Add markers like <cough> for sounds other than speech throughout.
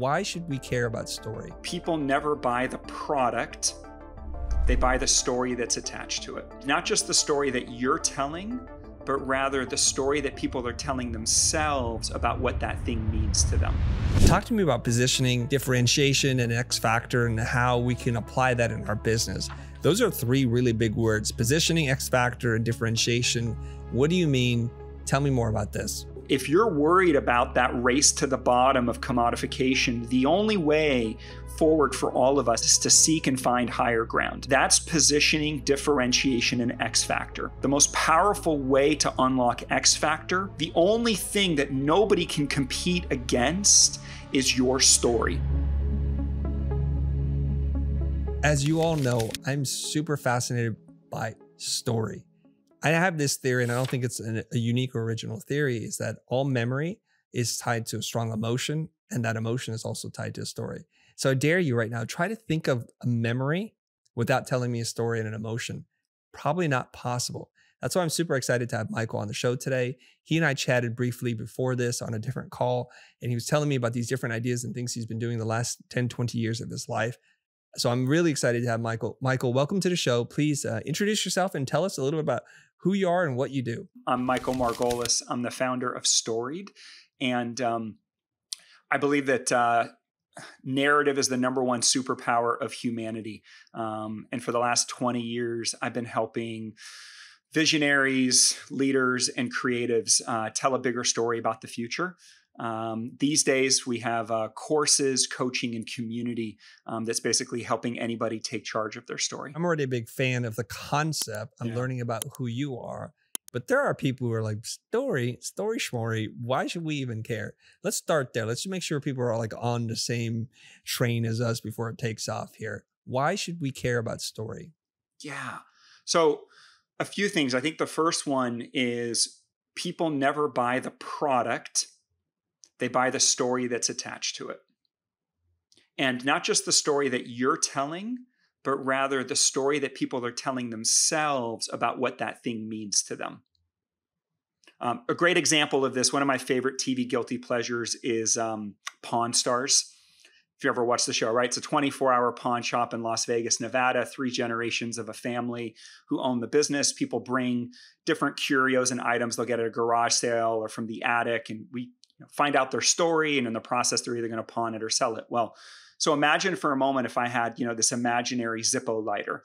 Why should we care about story? People never buy the product, they buy the story that's attached to it. Not just the story that you're telling, but rather the story that people are telling themselves about what that thing means to them. Talk to me about positioning, differentiation, and X factor, and how we can apply that in our business. Those are three really big words positioning, X factor, and differentiation. What do you mean? Tell me more about this. If you're worried about that race to the bottom of commodification, the only way forward for all of us is to seek and find higher ground. That's positioning, differentiation, and X factor. The most powerful way to unlock X factor, the only thing that nobody can compete against is your story. As you all know, I'm super fascinated by story. I have this theory, and I don't think it's an, a unique or original theory, is that all memory is tied to a strong emotion, and that emotion is also tied to a story. So I dare you right now, try to think of a memory without telling me a story and an emotion. Probably not possible. That's why I'm super excited to have Michael on the show today. He and I chatted briefly before this on a different call, and he was telling me about these different ideas and things he's been doing the last 10, 20 years of his life. So I'm really excited to have Michael. Michael, welcome to the show. Please uh, introduce yourself and tell us a little bit about who you are and what you do. I'm Michael Margolis. I'm the founder of Storied. And um, I believe that uh, narrative is the number one superpower of humanity. Um, and for the last 20 years, I've been helping visionaries, leaders, and creatives uh, tell a bigger story about the future. Um, these days, we have uh, courses, coaching, and community um, that's basically helping anybody take charge of their story. I'm already a big fan of the concept. I'm yeah. learning about who you are. But there are people who are like, story, story schmory. Why should we even care? Let's start there. Let's just make sure people are like on the same train as us before it takes off here. Why should we care about story? Yeah. So, a few things. I think the first one is people never buy the product they buy the story that's attached to it. And not just the story that you're telling, but rather the story that people are telling themselves about what that thing means to them. Um, a great example of this, one of my favorite TV guilty pleasures is um, Pawn Stars. If you ever watch the show, right? It's a 24 hour pawn shop in Las Vegas, Nevada, three generations of a family who own the business. People bring different curios and items they'll get at a garage sale or from the attic, and we know, find out their story, and in the process, they're either going to pawn it or sell it. Well, so imagine for a moment if I had, you know, this imaginary Zippo lighter,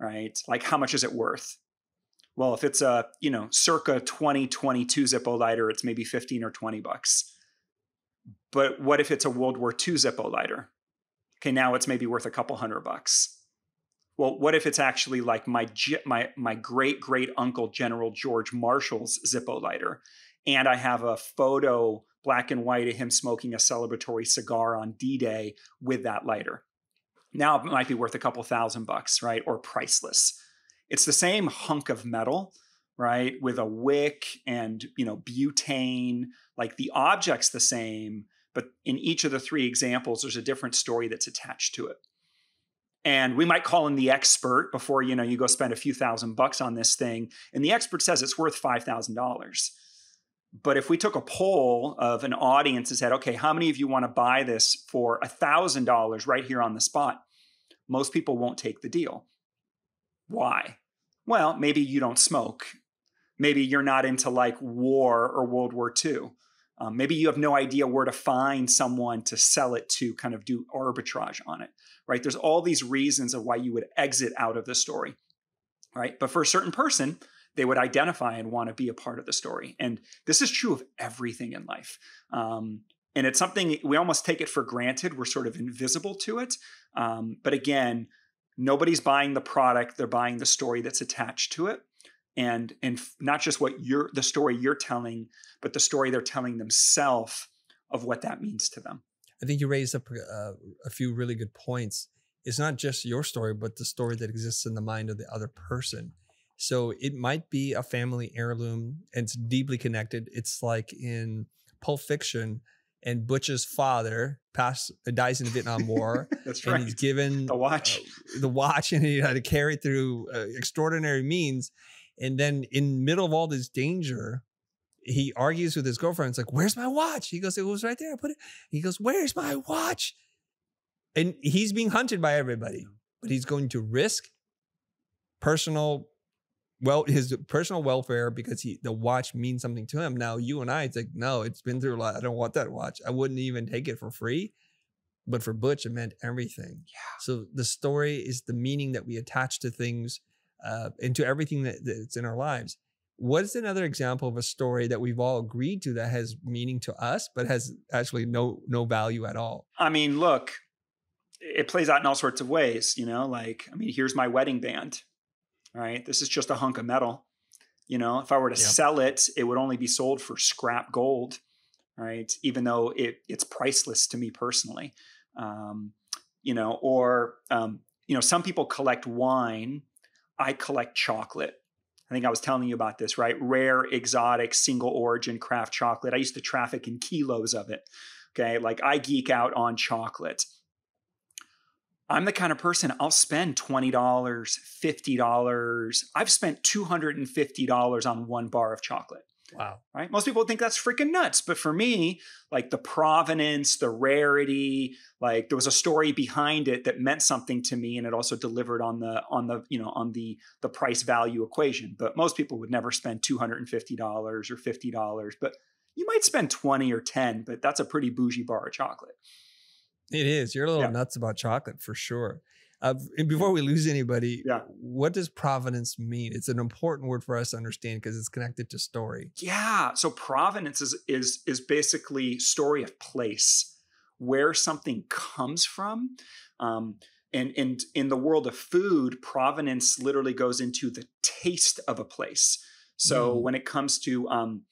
right? Like, how much is it worth? Well, if it's a, you know, circa 2022 Zippo lighter, it's maybe 15 or 20 bucks. But what if it's a World War II Zippo lighter? Okay, now it's maybe worth a couple hundred bucks. Well, what if it's actually like my my my great great uncle General George Marshall's Zippo lighter? And I have a photo black and white of him smoking a celebratory cigar on D-Day with that lighter. Now it might be worth a couple thousand bucks, right? Or priceless. It's the same hunk of metal, right? With a wick and, you know, butane, like the object's the same, but in each of the three examples there's a different story that's attached to it. And we might call in the expert before, you know, you go spend a few thousand bucks on this thing, and the expert says it's worth $5,000 but if we took a poll of an audience and said, okay, how many of you want to buy this for $1,000 right here on the spot? Most people won't take the deal. Why? Well, maybe you don't smoke. Maybe you're not into like war or World War II. Um, maybe you have no idea where to find someone to sell it to, kind of do arbitrage on it, right? There's all these reasons of why you would exit out of the story, right? But for a certain person, they would identify and want to be a part of the story. And this is true of everything in life. Um, and it's something we almost take it for granted. We're sort of invisible to it. Um, but again, nobody's buying the product; they're buying the story that's attached to it, and and not just what you're the story you're telling, but the story they're telling themselves of what that means to them. I think you raised up uh, a few really good points. It's not just your story, but the story that exists in the mind of the other person. So it might be a family heirloom and it's deeply connected. It's like in Pulp Fiction and Butch's father passed uh, dies in the Vietnam War. <laughs> That's right. And he's given the watch, uh, the watch, <laughs> and he had to carry it through uh, extraordinary means. And then in middle of all this danger, he argues with his girlfriend. It's like, "Where's my watch?" He goes, "It was right there. I put it." He goes, "Where's my watch?" And he's being hunted by everybody, but he's going to risk personal well his personal welfare because he the watch means something to him. Now you and I, it's like, no, it's been through a lot. I don't want that watch. I wouldn't even take it for free. But for Butch, it meant everything. Yeah. So the story is the meaning that we attach to things uh, and to everything that, that's in our lives. What is another example of a story that we've all agreed to that has meaning to us, but has actually no no value at all? I mean, look, it plays out in all sorts of ways. You know, like I mean, here's my wedding band. All right, this is just a hunk of metal. You know, if I were to Yep. sell it, it would only be sold for scrap gold. Right, even though it it's priceless to me personally. Um, you know, or um, you know, some people collect wine. I collect chocolate. I think I was telling you about this, right? Rare, exotic, single origin craft chocolate. I used to traffic in kilos of it. Okay. Like I geek out on chocolate. I'm the kind of person I'll spend $20, $50. I've spent $250 on one bar of chocolate Wow. right? Most people think that's freaking nuts, but for me, like the provenance, the rarity, like there was a story behind it that meant something to me, and it also delivered on the on the you know on the the price value equation. But most people would never spend two hundred and fifty dollars or fifty dollars, but you might spend twenty or ten, but that's a pretty bougie bar of chocolate. It is. You're a little Yeah. nuts about chocolate for sure. Uh, and before we lose anybody, Yeah. what does provenance mean? It's an important word for us to understand because it's connected to story. Yeah. So provenance is is is basically story of place, where something comes from. Um, and, and in the world of food, provenance literally goes into the taste of a place. So Mm. when it comes to um,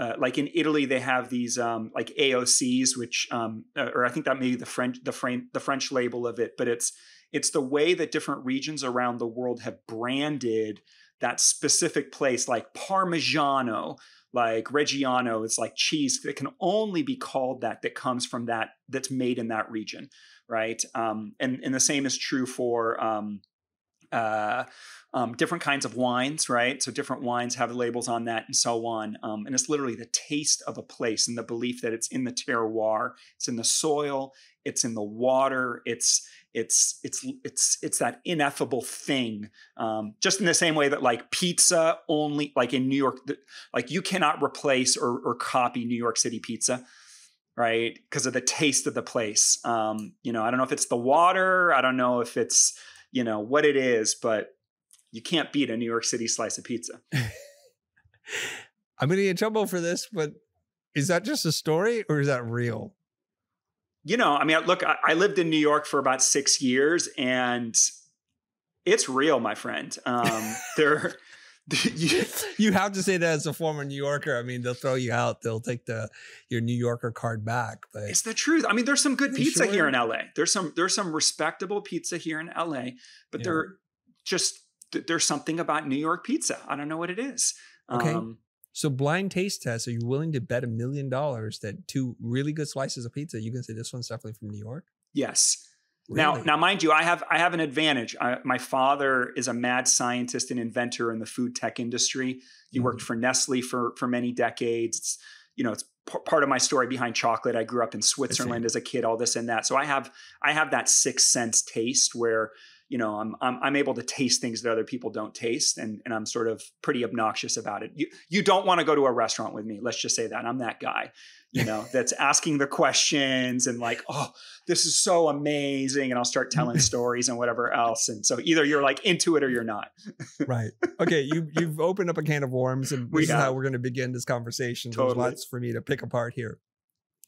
uh, like in Italy, they have these um, like AOCs, which um, uh, or I think that may be the French the frame the French label of it, but it's it's the way that different regions around the world have branded that specific place, like Parmigiano, like Reggiano. It's like cheese that can only be called that that comes from that that's made in that region, right? Um, and and the same is true for um, uh, um, different kinds of wines, right? So different wines have labels on that and so on. Um, and it's literally the taste of a place and the belief that it's in the terroir, it's in the soil, it's in the water, it's it's it's it's it's that ineffable thing. Um, just in the same way that like pizza only like in New York, like you cannot replace or, or copy New York City pizza. Right, because of the taste of the place. Um, you know, I don't know if it's the water. I don't know if it's you know what it is, but you can't beat a New York City slice of pizza. <laughs> I'm going to get in trouble for this, but is that just a story or is that real? You know, I mean, look, I, I lived in New York for about six years, and it's real, my friend. Um, <laughs> there, <laughs> you, you have to say that as a former New Yorker. I mean, they'll throw you out. They'll take the your New Yorker card back. But it's the truth. I mean, there's some good pizza sure? here in LA. There's some there's some respectable pizza here in LA, but Yeah. there just there's something about New York pizza. I don't know what it is. Okay. Um, so blind taste test. Are you willing to bet a million dollars that two really good slices of pizza, you can say this one's definitely from New York? yes. Now, Really? now, mind you, I have I have an advantage. I, my father is a mad scientist and inventor in the food tech industry. He Mhm. worked for Nestle for for many decades. It's, you know, it's p- part of my story behind chocolate. I grew up in Switzerland as a kid, all this and that. So I have I have that sixth sense taste where you know I'm I'm, I'm able to taste things that other people don't taste, and and I'm sort of pretty obnoxious about it. You you don't want to go to a restaurant with me. Let's just say that I'm that guy. You know, <laughs> that's asking the questions and like, oh, this is so amazing, and I'll start telling <laughs> stories and whatever else. And so either you're like into it or you're not. <laughs> right. Okay. You you've opened up a can of worms, and this is how we're going to begin this conversation. Totally. There's lots for me to pick apart here.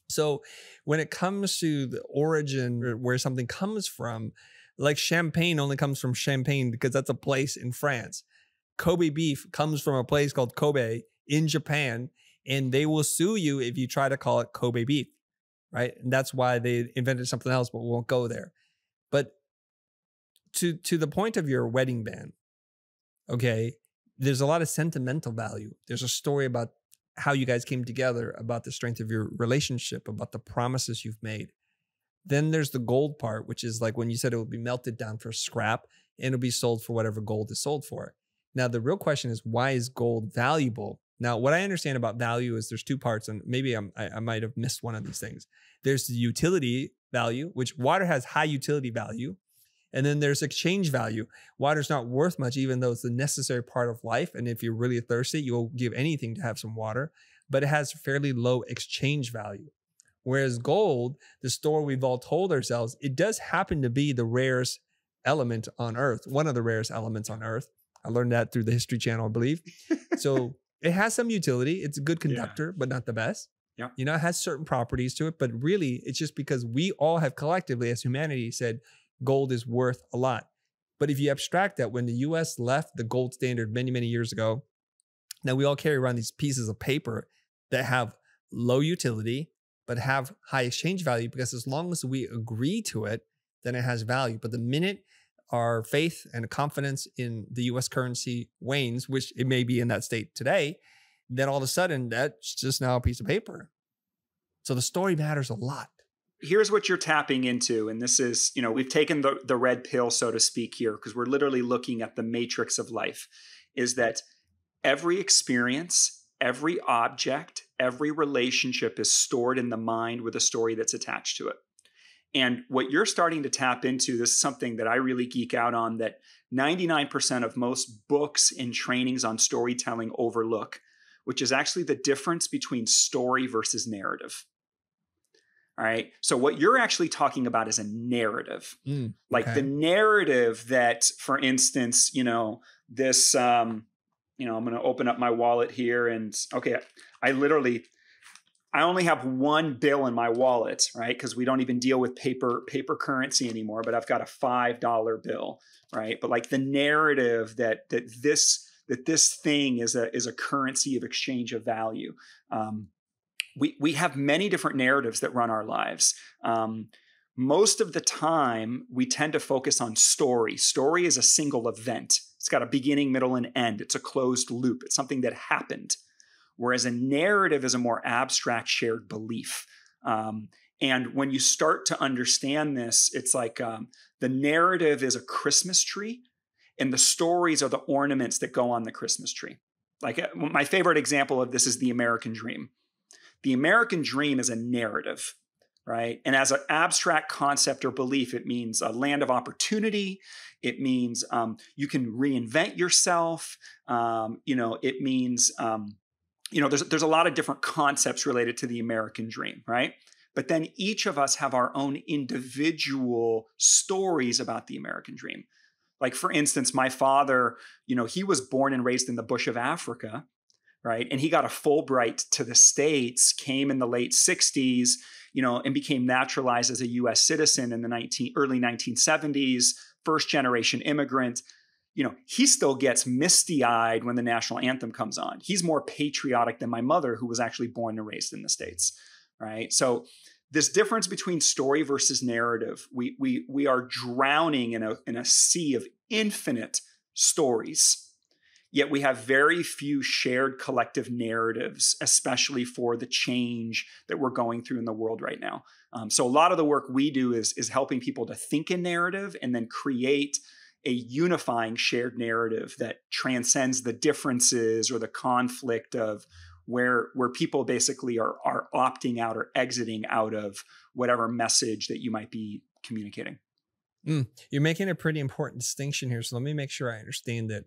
So, when it comes to the origin or where something comes from, like champagne only comes from Champagne because that's a place in France. Kobe beef comes from a place called Kobe in Japan, and they will sue you if you try to call it Kobe beef, right? And that's why they invented something else, but we won't go there. But to to the point of your wedding band, okay, there's a lot of sentimental value. There's a story about how you guys came together, about the strength of your relationship, about the promises you've made. Then there's the gold part, which is like when you said it would be melted down for scrap and it'll be sold for whatever gold is sold for. Now, the real question is why is gold valuable Now, what I understand about value is there's two parts, and maybe I'm, I, I might have missed one of these things. There's the utility value, which water has high utility value. And then there's exchange value. Water's not worth much, even though it's a necessary part of life. And if you're really thirsty, you'll give anything to have some water, but it has fairly low exchange value. Whereas gold, the story we've all told ourselves, it does happen to be the rarest element on earth, one of the rarest elements on earth. I learned that through the History Channel, I believe. <laughs> so it has some utility. It's a good conductor, yeah. but not the best. Yeah. You know, it has certain properties to it, but really it's just because we all have collectively as humanity said gold is worth a lot. But if you abstract that, when the US left the gold standard many, many years ago, now we all carry around these pieces of paper that have low utility, but have high exchange value because as long as we agree to it, then it has value. But the minute our faith and confidence in the US currency wanes, which it may be in that state today, then all of a sudden that's just now a piece of paper. So the story matters a lot here's what you're tapping into and this is you know we've taken the, the red pill so to speak here because we're literally looking at the matrix of life is that every experience every object every relationship is stored in the mind with a story that's attached to it and what you're starting to tap into this is something that i really geek out on that 99% of most books and trainings on storytelling overlook which is actually the difference between story versus narrative all right. So what you're actually talking about is a narrative. Mm, like the narrative that, for instance, you know, this um, you know, I'm gonna open up my wallet here and okay, I literally I only have one bill in my wallet, right? Because we don't even deal with paper paper currency anymore, but I've got a five dollar bill, right? But like the narrative that that this that this thing is a is a currency of exchange of value. Um, we we have many different narratives that run our lives. Um, most of the time, we tend to focus on story. Story is a single event. It's got a beginning, middle, and end. It's a closed loop. It's something that happened. Whereas a narrative is a more abstract shared belief. Um, and when you start to understand this, it's like um, the narrative is a Christmas tree, and the stories are the ornaments that go on the Christmas tree. Like uh, my favorite example of this is the American Dream the American dream is a narrative, right? And as an abstract concept or belief, it means a land of opportunity. It means um, you can reinvent yourself. Um, you know, it means um, you know there's there's a lot of different concepts related to the American dream, right? But then each of us have our own individual stories about the American dream. Like for instance, my father, you know, he was born and raised in the bush of Africa right? And he got a Fulbright to the States, came in the late 60s, you know, and became naturalized as a US citizen in the 19, early 1970s, first generation immigrant. You know, he still gets misty eyed when the national anthem comes on. He's more patriotic than my mother, who was actually born and raised in the States, right? So, this difference between story versus narrative, we, we, we are drowning in a, in a sea of infinite stories Yet we have very few shared collective narratives, especially for the change that we're going through in the world right now. Um, so a lot of the work we do is, is helping people to think in narrative and then create a unifying shared narrative that transcends the differences or the conflict of where where people basically are are opting out or exiting out of whatever message that you might be communicating. Mm, you're making a pretty important distinction here. So let me make sure I understand that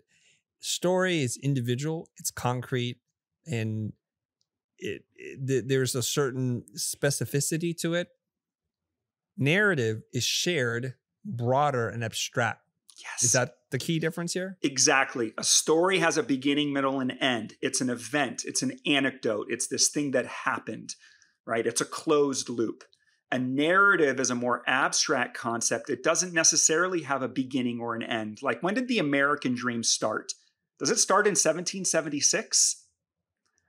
story is individual, it's concrete, and it, it there's a certain specificity to it. Narrative is shared, broader, and abstract. Yes. Is that the key difference here? Exactly. A story has a beginning, middle, and end. It's an event, it's an anecdote, it's this thing that happened, right? It's a closed loop. A narrative is a more abstract concept. It doesn't necessarily have a beginning or an end. Like, when did the American dream start? Does it start in 1776?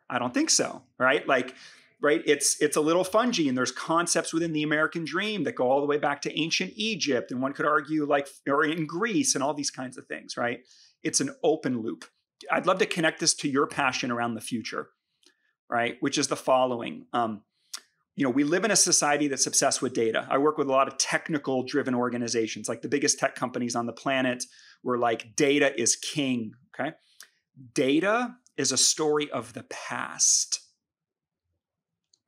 I don't think so, right? Like, right? It's it's a little fungy, and there's concepts within the American dream that go all the way back to ancient Egypt, and one could argue like or in Greece and all these kinds of things, right? It's an open loop. I'd love to connect this to your passion around the future, right? Which is the following. Um, you know, we live in a society that's obsessed with data. I work with a lot of technical driven organizations, like the biggest tech companies on the planet, where like data is king. Okay. Data is a story of the past.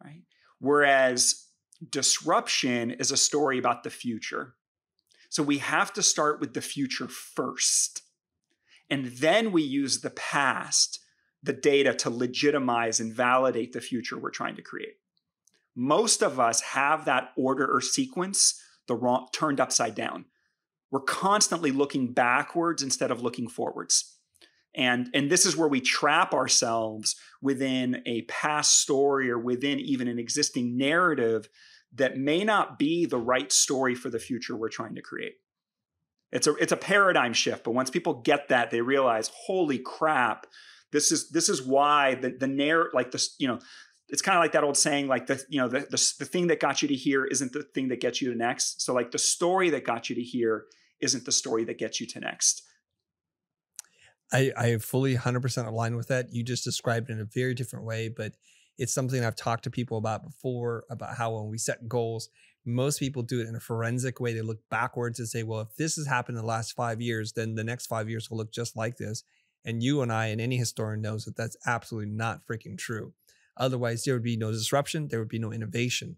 Right? Whereas disruption is a story about the future. So we have to start with the future first. And then we use the past, the data to legitimize and validate the future we're trying to create. Most of us have that order or sequence the wrong turned upside down. We're constantly looking backwards instead of looking forwards. And, and this is where we trap ourselves within a past story or within even an existing narrative that may not be the right story for the future we're trying to create. It's a it's a paradigm shift, but once people get that, they realize, holy crap, this is this is why the the narrative like this, you know, it's kind of like that old saying, like the you know the, the the thing that got you to here isn't the thing that gets you to next. So like the story that got you to here isn't the story that gets you to next. I, I fully 100% align with that. You just described it in a very different way, but it's something I've talked to people about before about how when we set goals, most people do it in a forensic way. They look backwards and say, well, if this has happened in the last five years, then the next five years will look just like this. And you and I and any historian knows that that's absolutely not freaking true. Otherwise, there would be no disruption, there would be no innovation.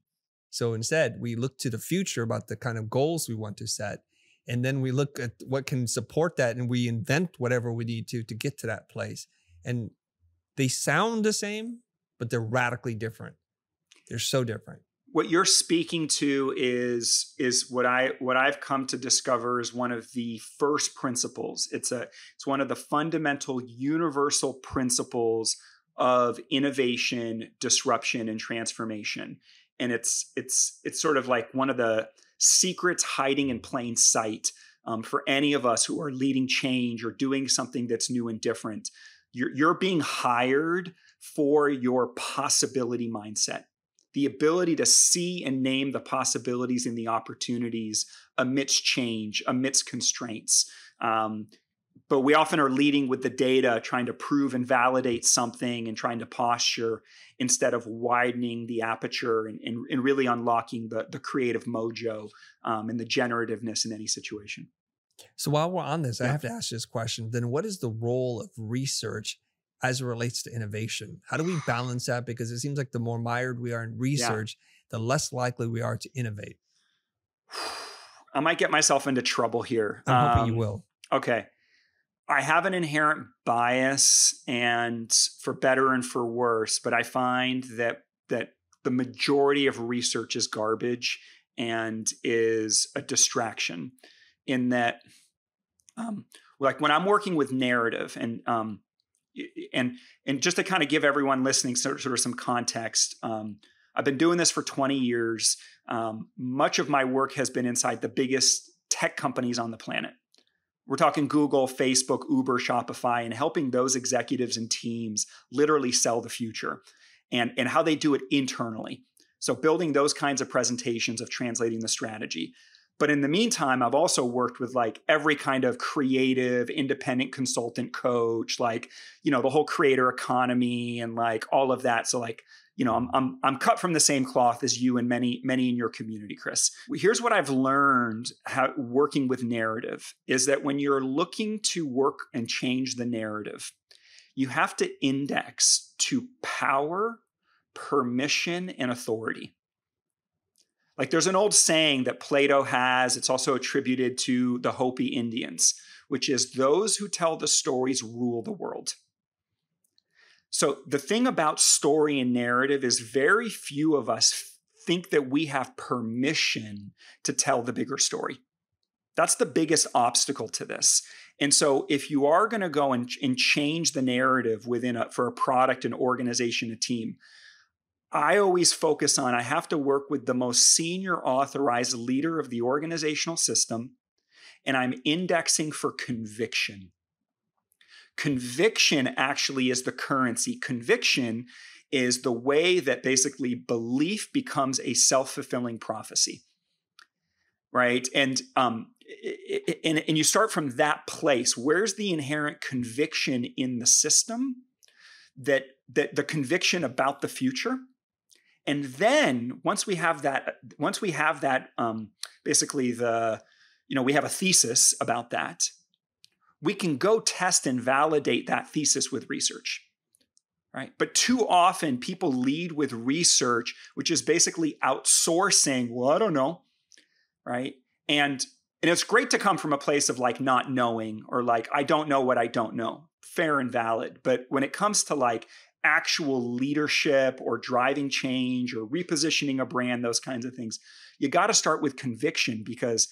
So instead, we look to the future about the kind of goals we want to set and then we look at what can support that and we invent whatever we need to to get to that place. And they sound the same but they're radically different. They're so different. What you're speaking to is is what i what i've come to discover is one of the first principles. It's a it's one of the fundamental universal principles of innovation disruption and transformation and it's it's it's sort of like one of the secrets hiding in plain sight um, for any of us who are leading change or doing something that's new and different. You're, you're being hired for your possibility mindset, the ability to see and name the possibilities and the opportunities amidst change, amidst constraints. Um, but we often are leading with the data, trying to prove and validate something and trying to posture instead of widening the aperture and, and, and really unlocking the, the creative mojo um, and the generativeness in any situation. So while we're on this, yeah. I have to ask this question. Then what is the role of research as it relates to innovation? How do we balance that? Because it seems like the more mired we are in research, yeah. the less likely we are to innovate. <sighs> I might get myself into trouble here. I'm um, hoping you um, will. Okay. I have an inherent bias and for better and for worse, but I find that that the majority of research is garbage and is a distraction in that um, like when I'm working with narrative and um, and and just to kind of give everyone listening sort of, some context, um, I've been doing this for 20 years. Um, much of my work has been inside the biggest tech companies on the planet. We're talking Google, Facebook, Uber, Shopify, and helping those executives and teams literally sell the future and, and how they do it internally. So, building those kinds of presentations of translating the strategy. But in the meantime, I've also worked with like every kind of creative, independent consultant coach, like, you know, the whole creator economy and like all of that. So, like, you know, I'm, I'm, I'm cut from the same cloth as you and many, many in your community, Chris. Here's what I've learned how working with narrative is that when you're looking to work and change the narrative, you have to index to power, permission, and authority. Like there's an old saying that Plato has, it's also attributed to the Hopi Indians, which is those who tell the stories rule the world. So the thing about story and narrative is very few of us think that we have permission to tell the bigger story. That's the biggest obstacle to this. And so if you are going to go and, and change the narrative within a, for a product, an organization, a team, I always focus on I have to work with the most senior authorized leader of the organizational system, and I'm indexing for conviction. Conviction actually is the currency. Conviction is the way that basically belief becomes a self fulfilling prophecy. Right. And, um, and, and you start from that place. Where's the inherent conviction in the system that, that the conviction about the future? And then once we have that, once we have that, um, basically the, you know, we have a thesis about that we can go test and validate that thesis with research. right? But too often people lead with research, which is basically outsourcing, well, I don't know, right? And and it's great to come from a place of like not knowing or like I don't know what I don't know. Fair and valid. But when it comes to like actual leadership or driving change or repositioning a brand, those kinds of things, you got to start with conviction because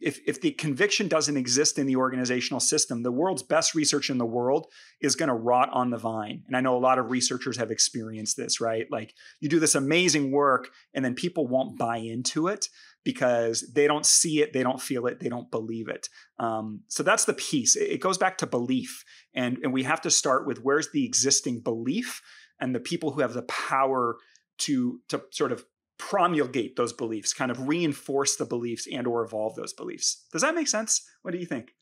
if, if the conviction doesn't exist in the organizational system, the world's best research in the world is going to rot on the vine. And I know a lot of researchers have experienced this, right? Like you do this amazing work and then people won't buy into it because they don't see it, they don't feel it, they don't believe it. Um, so that's the piece. It goes back to belief. And, and we have to start with where's the existing belief and the people who have the power to, to sort of promulgate those beliefs, kind of reinforce the beliefs and or evolve those beliefs. Does that make sense? What do you think?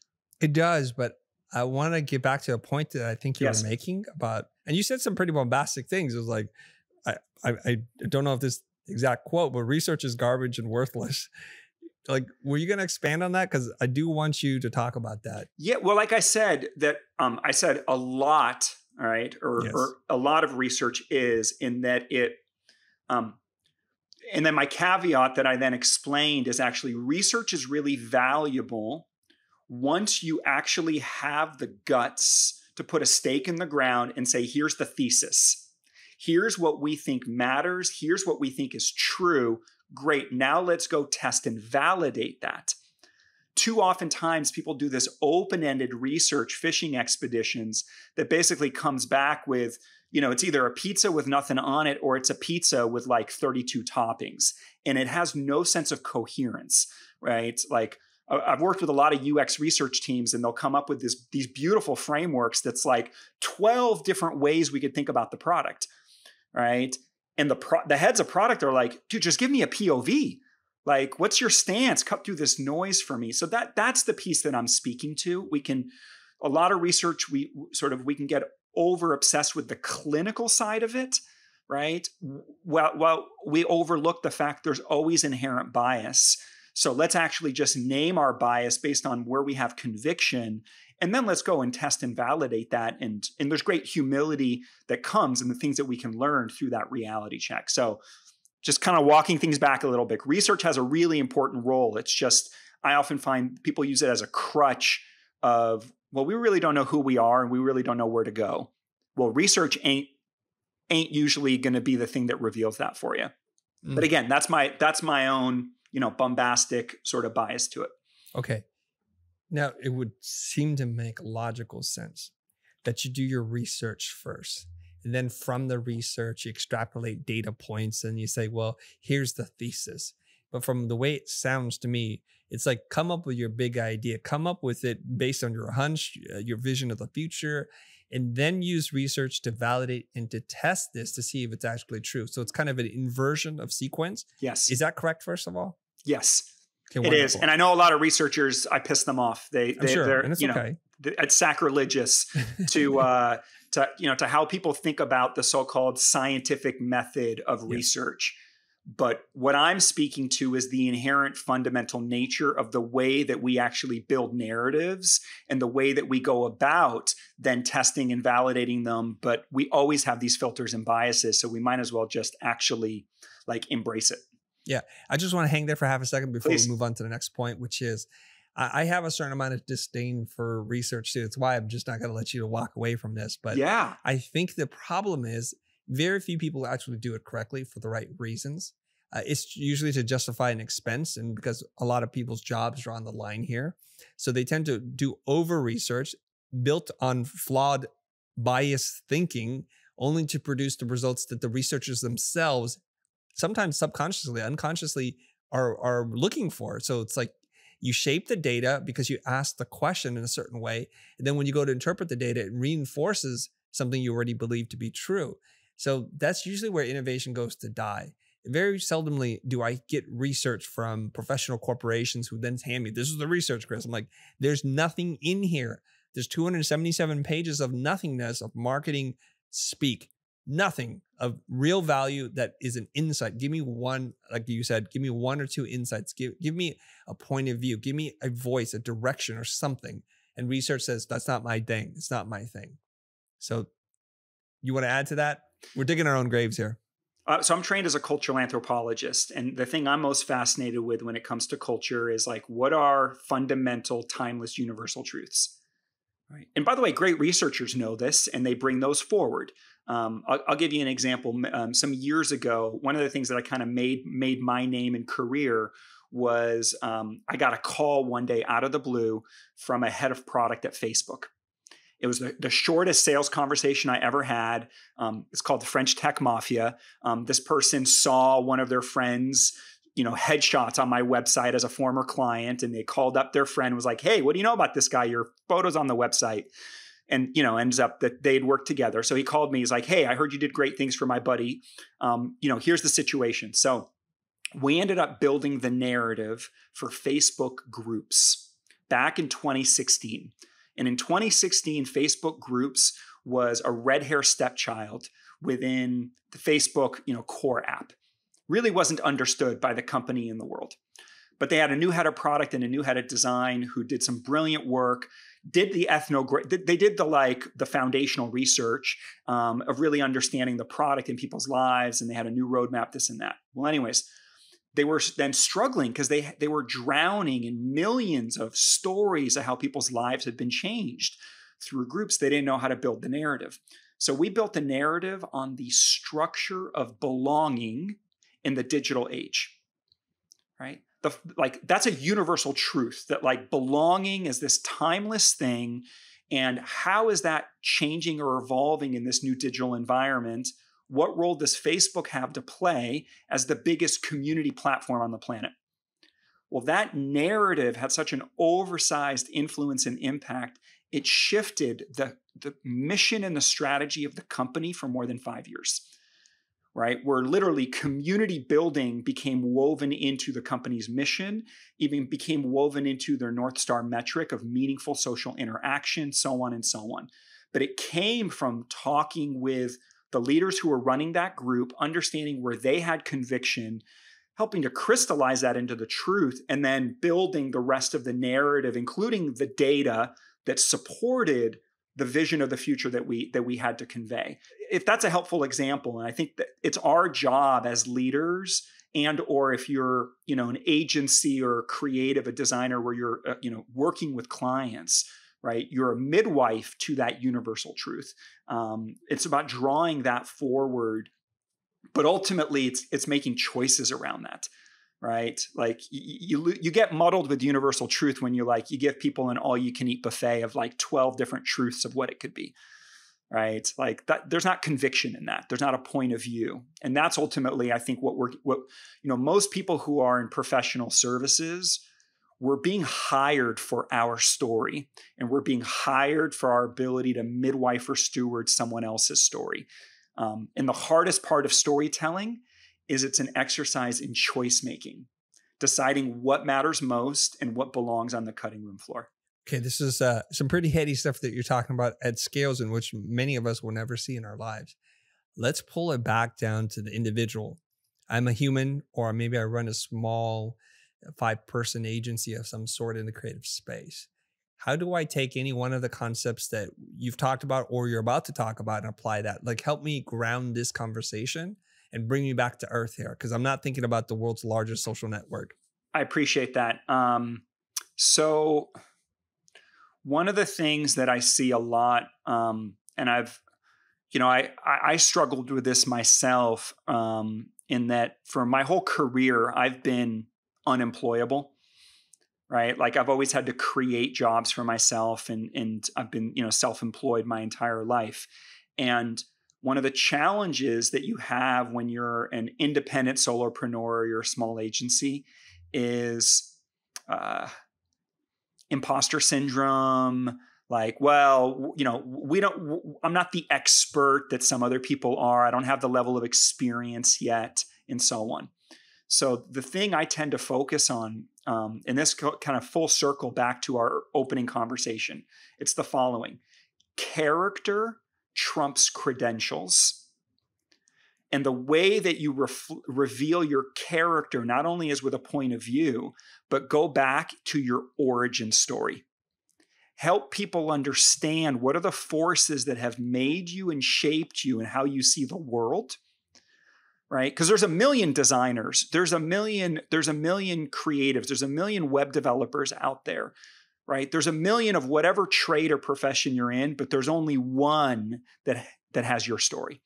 It does, but I want to get back to a point that I think you yes. were making about, and you said some pretty bombastic things. It was like, I, I, I don't know if this exact quote, but research is garbage and worthless. Like, were you going to expand on that? Because I do want you to talk about that. Yeah, well, like I said, that um, I said a lot, all right, or, yes. or a lot of research is in that it um, and then my caveat that I then explained is actually research is really valuable once you actually have the guts to put a stake in the ground and say, here's the thesis. Here's what we think matters. Here's what we think is true. Great. Now let's go test and validate that. Too often times people do this open-ended research fishing expeditions that basically comes back with you know, it's either a pizza with nothing on it or it's a pizza with like 32 toppings. And it has no sense of coherence, right? Like I've worked with a lot of UX research teams and they'll come up with this, these beautiful frameworks that's like 12 different ways we could think about the product, right? And the pro- the heads of product are like, dude, just give me a POV. Like, what's your stance? Cut through this noise for me. So that that's the piece that I'm speaking to. We can a lot of research we sort of we can get over obsessed with the clinical side of it, right? Well, well, we overlook the fact there's always inherent bias. So let's actually just name our bias based on where we have conviction. And then let's go and test and validate that. And, and there's great humility that comes in the things that we can learn through that reality check. So just kind of walking things back a little bit. Research has a really important role. It's just, I often find people use it as a crutch of well, we really don't know who we are and we really don't know where to go. Well, research ain't ain't usually going to be the thing that reveals that for you. Mm. But again, that's my that's my own, you know, bombastic sort of bias to it. Okay. Now, it would seem to make logical sense that you do your research first. And then from the research, you extrapolate data points and you say, well, here's the thesis. But from the way it sounds to me, it's like come up with your big idea, come up with it based on your hunch, uh, your vision of the future, and then use research to validate and to test this to see if it's actually true. So it's kind of an inversion of sequence. Yes. Is that correct, first of all? Yes. Okay, it is. And I know a lot of researchers, I piss them off. They, they sure. they're, and it's you okay. know, it's sacrilegious <laughs> to, uh, to, you know, to how people think about the so-called scientific method of yes. research but what I'm speaking to is the inherent fundamental nature of the way that we actually build narratives and the way that we go about then testing and validating them. But we always have these filters and biases. So we might as well just actually like embrace it. Yeah. I just want to hang there for half a second before Please. we move on to the next point, which is I have a certain amount of disdain for research too. It's why I'm just not going to let you walk away from this. But yeah, I think the problem is very few people actually do it correctly for the right reasons. Uh, it's usually to justify an expense, and because a lot of people's jobs are on the line here, so they tend to do over research built on flawed, biased thinking, only to produce the results that the researchers themselves, sometimes subconsciously, unconsciously, are are looking for. So it's like you shape the data because you ask the question in a certain way, and then when you go to interpret the data, it reinforces something you already believe to be true. So that's usually where innovation goes to die. Very seldomly do I get research from professional corporations who then hand me, this is the research, Chris. I'm like, there's nothing in here. There's 277 pages of nothingness of marketing speak, nothing of real value that is an insight. Give me one, like you said, give me one or two insights. Give, give me a point of view. Give me a voice, a direction, or something. And research says that's not my thing. It's not my thing. So You want to add to that? We're digging our own graves here. Uh, so I'm trained as a cultural anthropologist, and the thing I'm most fascinated with when it comes to culture is like, what are fundamental, timeless, universal truths? Right. And by the way, great researchers know this, and they bring those forward. Um, I'll, I'll, give you an example. Um, some years ago, one of the things that I kind of made made my name and career was um, I got a call one day out of the blue from a head of product at Facebook. It was the, the shortest sales conversation I ever had. Um, it's called the French Tech Mafia. Um, this person saw one of their friends you know headshots on my website as a former client and they called up their friend was like hey what do you know about this guy? Your photos on the website. And you know ends up that they'd worked together. So he called me. He's like hey i heard you did great things for my buddy. Um, you know here's the situation. So we ended up building the narrative for facebook groups back in 2016 and in 2016 facebook groups was a red hair stepchild within the facebook you know core app. Really wasn't understood by the company in the world. But they had a new head of product and a new head of design who did some brilliant work did the ethnogra- they did the like the foundational research um, of really understanding the product in people's lives and they had a new roadmap this and that. Well anyways they were then struggling because they they were drowning in millions of stories of how people's lives had been changed through groups. They didn't know how to build the narrative. So we built the narrative on the structure of belonging in the digital age right? The like that's a universal truth that like belonging is this timeless thing and how is that changing or evolving in this new digital environment what role does facebook have to play as the biggest community platform on the planet well that narrative had such an oversized influence and impact it shifted the, the mission and the strategy of the company for more than five years right? Where literally community building became woven into the company's mission, even became woven into their North Star metric of meaningful social interaction, so on and so on. But it came from talking with the leaders who were running that group, understanding where they had conviction, helping to crystallize that into the truth, and then building the rest of the narrative, including the data that supported the vision of the future that we that we had to convey. If that's a helpful example and i think that it's our job as leaders and or if you're you know an agency or creative a designer where you're uh, you know working with clients right you're a midwife to that universal truth um, it's about drawing that forward but ultimately it's it's making choices around that right? Like you, you get muddled with universal truth when you like you give people an all you can eat buffet of like 12 different truths of what it could be. Right? Like that there's not conviction in that. There's not a point of view. And that's ultimately I think what we're what you know most people who are in professional services we're being hired for our story and we're being hired for our ability to midwife or steward someone else's story. Um, and the hardest part of storytelling is it's an exercise in choice making, deciding what matters most and what belongs on the cutting room floor. Okay, this is uh, some pretty heady stuff that you're talking about at scales in which many of us will never see in our lives. Let's pull it back down to the individual. I'm a human, or maybe I run a small five person agency of some sort in the creative space. How do I take any one of the concepts that you've talked about or you're about to talk about and apply that? Like, help me ground this conversation and bring me back to earth here because I'm not thinking about the world's largest social network. I appreciate that. Um, so, one of the things that I see a lot, um, and I've, you know, I, I struggled with this myself um, in that for my whole career, I've been unemployable right? Like i've always had to create jobs for myself and and i've been you know self-employed my entire life. And one of the challenges that you have when you're an independent solopreneur or you're a small agency is uh, imposter syndrome like well you know we don't i'm not the expert that some other people are. I don't have the level of experience yet and so on so the thing i tend to focus on um, and this co- kind of full circle back to our opening conversation it's the following character trumps credentials. And the way that you ref- reveal your character not only is with a point of view, but go back to your origin story. help people understand what are the forces that have made you and shaped you and how you see the world right? Because there's a million designers there's a million there's a million creatives there's a million web developers out there right? There's a million of whatever trade or profession you're in but there's only one that that has your story.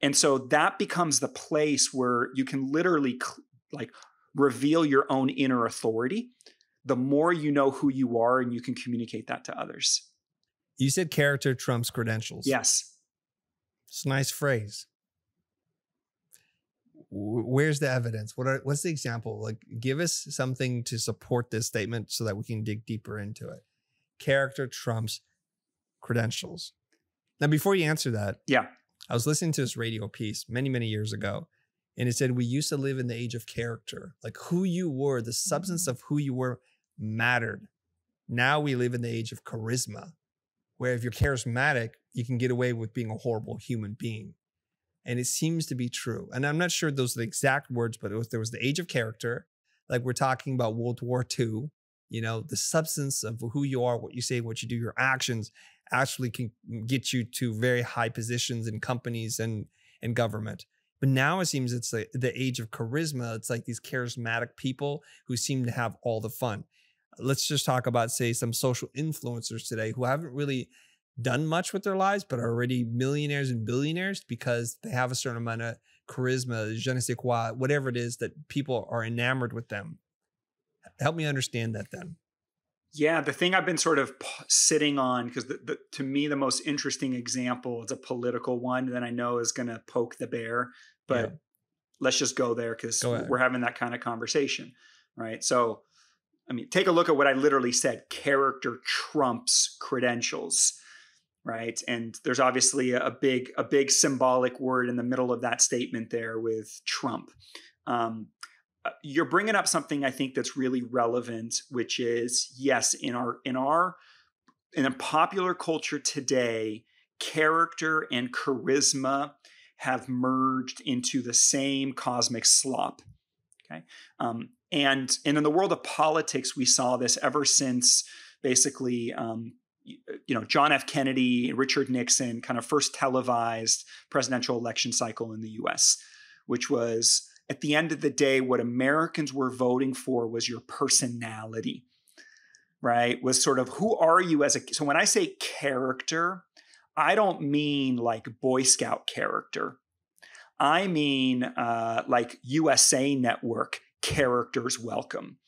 And so that becomes the place where you can literally like reveal your own inner authority the more you know who you are and you can communicate that to others. You said character trumps credentials. Yes. It's a nice phrase where's the evidence? What are what's the example? Like give us something to support this statement so that we can dig deeper into it. Character trumps credentials. Now, before you answer that, yeah, I was listening to this radio piece many, many years ago, and it said we used to live in the age of character, like who you were, the substance mm-hmm. of who you were mattered. Now we live in the age of charisma, where if you're charismatic, you can get away with being a horrible human being and it seems to be true. And I'm not sure those are the exact words, but was there was the age of character, like we're talking about World War II. You know, the substance of who you are, what you say, what you do, your actions actually can get you to very high positions in companies and and government. But now it seems it's like the age of charisma. It's like these charismatic people who seem to have all the fun. Let's just talk about, say, some social influencers today who haven't really done much with their lives, but are already millionaires and billionaires because they have a certain amount of charisma, je ne sais quoi, whatever it is that people are enamored with them. Help me understand that then. Yeah, the thing I've been sort of sitting on, because to me, the most interesting example is a political one that I know is going to poke the bear, but yeah. let's just go there because we're having that kind of conversation, right? So, I mean, take a look at what I literally said character trumps credentials right? And there's obviously a big a big symbolic word in the middle of that statement there with trump. Um, uh, you're bringing up something i think that's really relevant which is yes in our in our in a popular culture today character and charisma have merged into the same cosmic slop okay? Um, and and in the world of politics we saw this ever since basically um, you know John F. Kennedy, Richard Nixon, kind of first televised presidential election cycle in the U.S., which was at the end of the day what Americans were voting for was your personality, right? Was sort of who are you as a so when I say character, I don't mean like Boy Scout character. I mean uh, like USA Network characters welcome,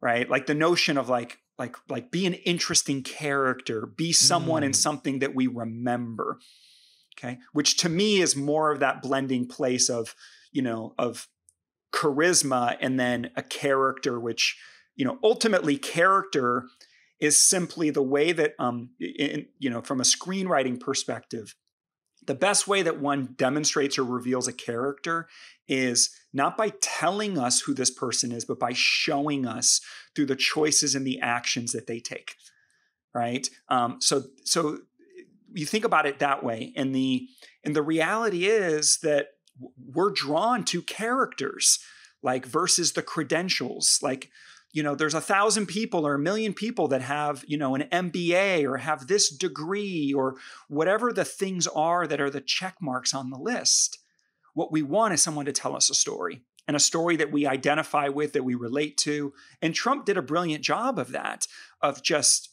right? Like the notion of like like like be an interesting character be someone mm. in something that we remember okay which to me is more of that blending place of you know of charisma and then a character which you know ultimately character is simply the way that um in, you know from a screenwriting perspective the best way that one demonstrates or reveals a character is not by telling us who this person is, but by showing us through the choices and the actions that they take. Right. Um, so, so you think about it that way, and the and the reality is that we're drawn to characters like versus the credentials like you know there's a thousand people or a million people that have you know an mba or have this degree or whatever the things are that are the check marks on the list what we want is someone to tell us a story and a story that we identify with that we relate to and trump did a brilliant job of that of just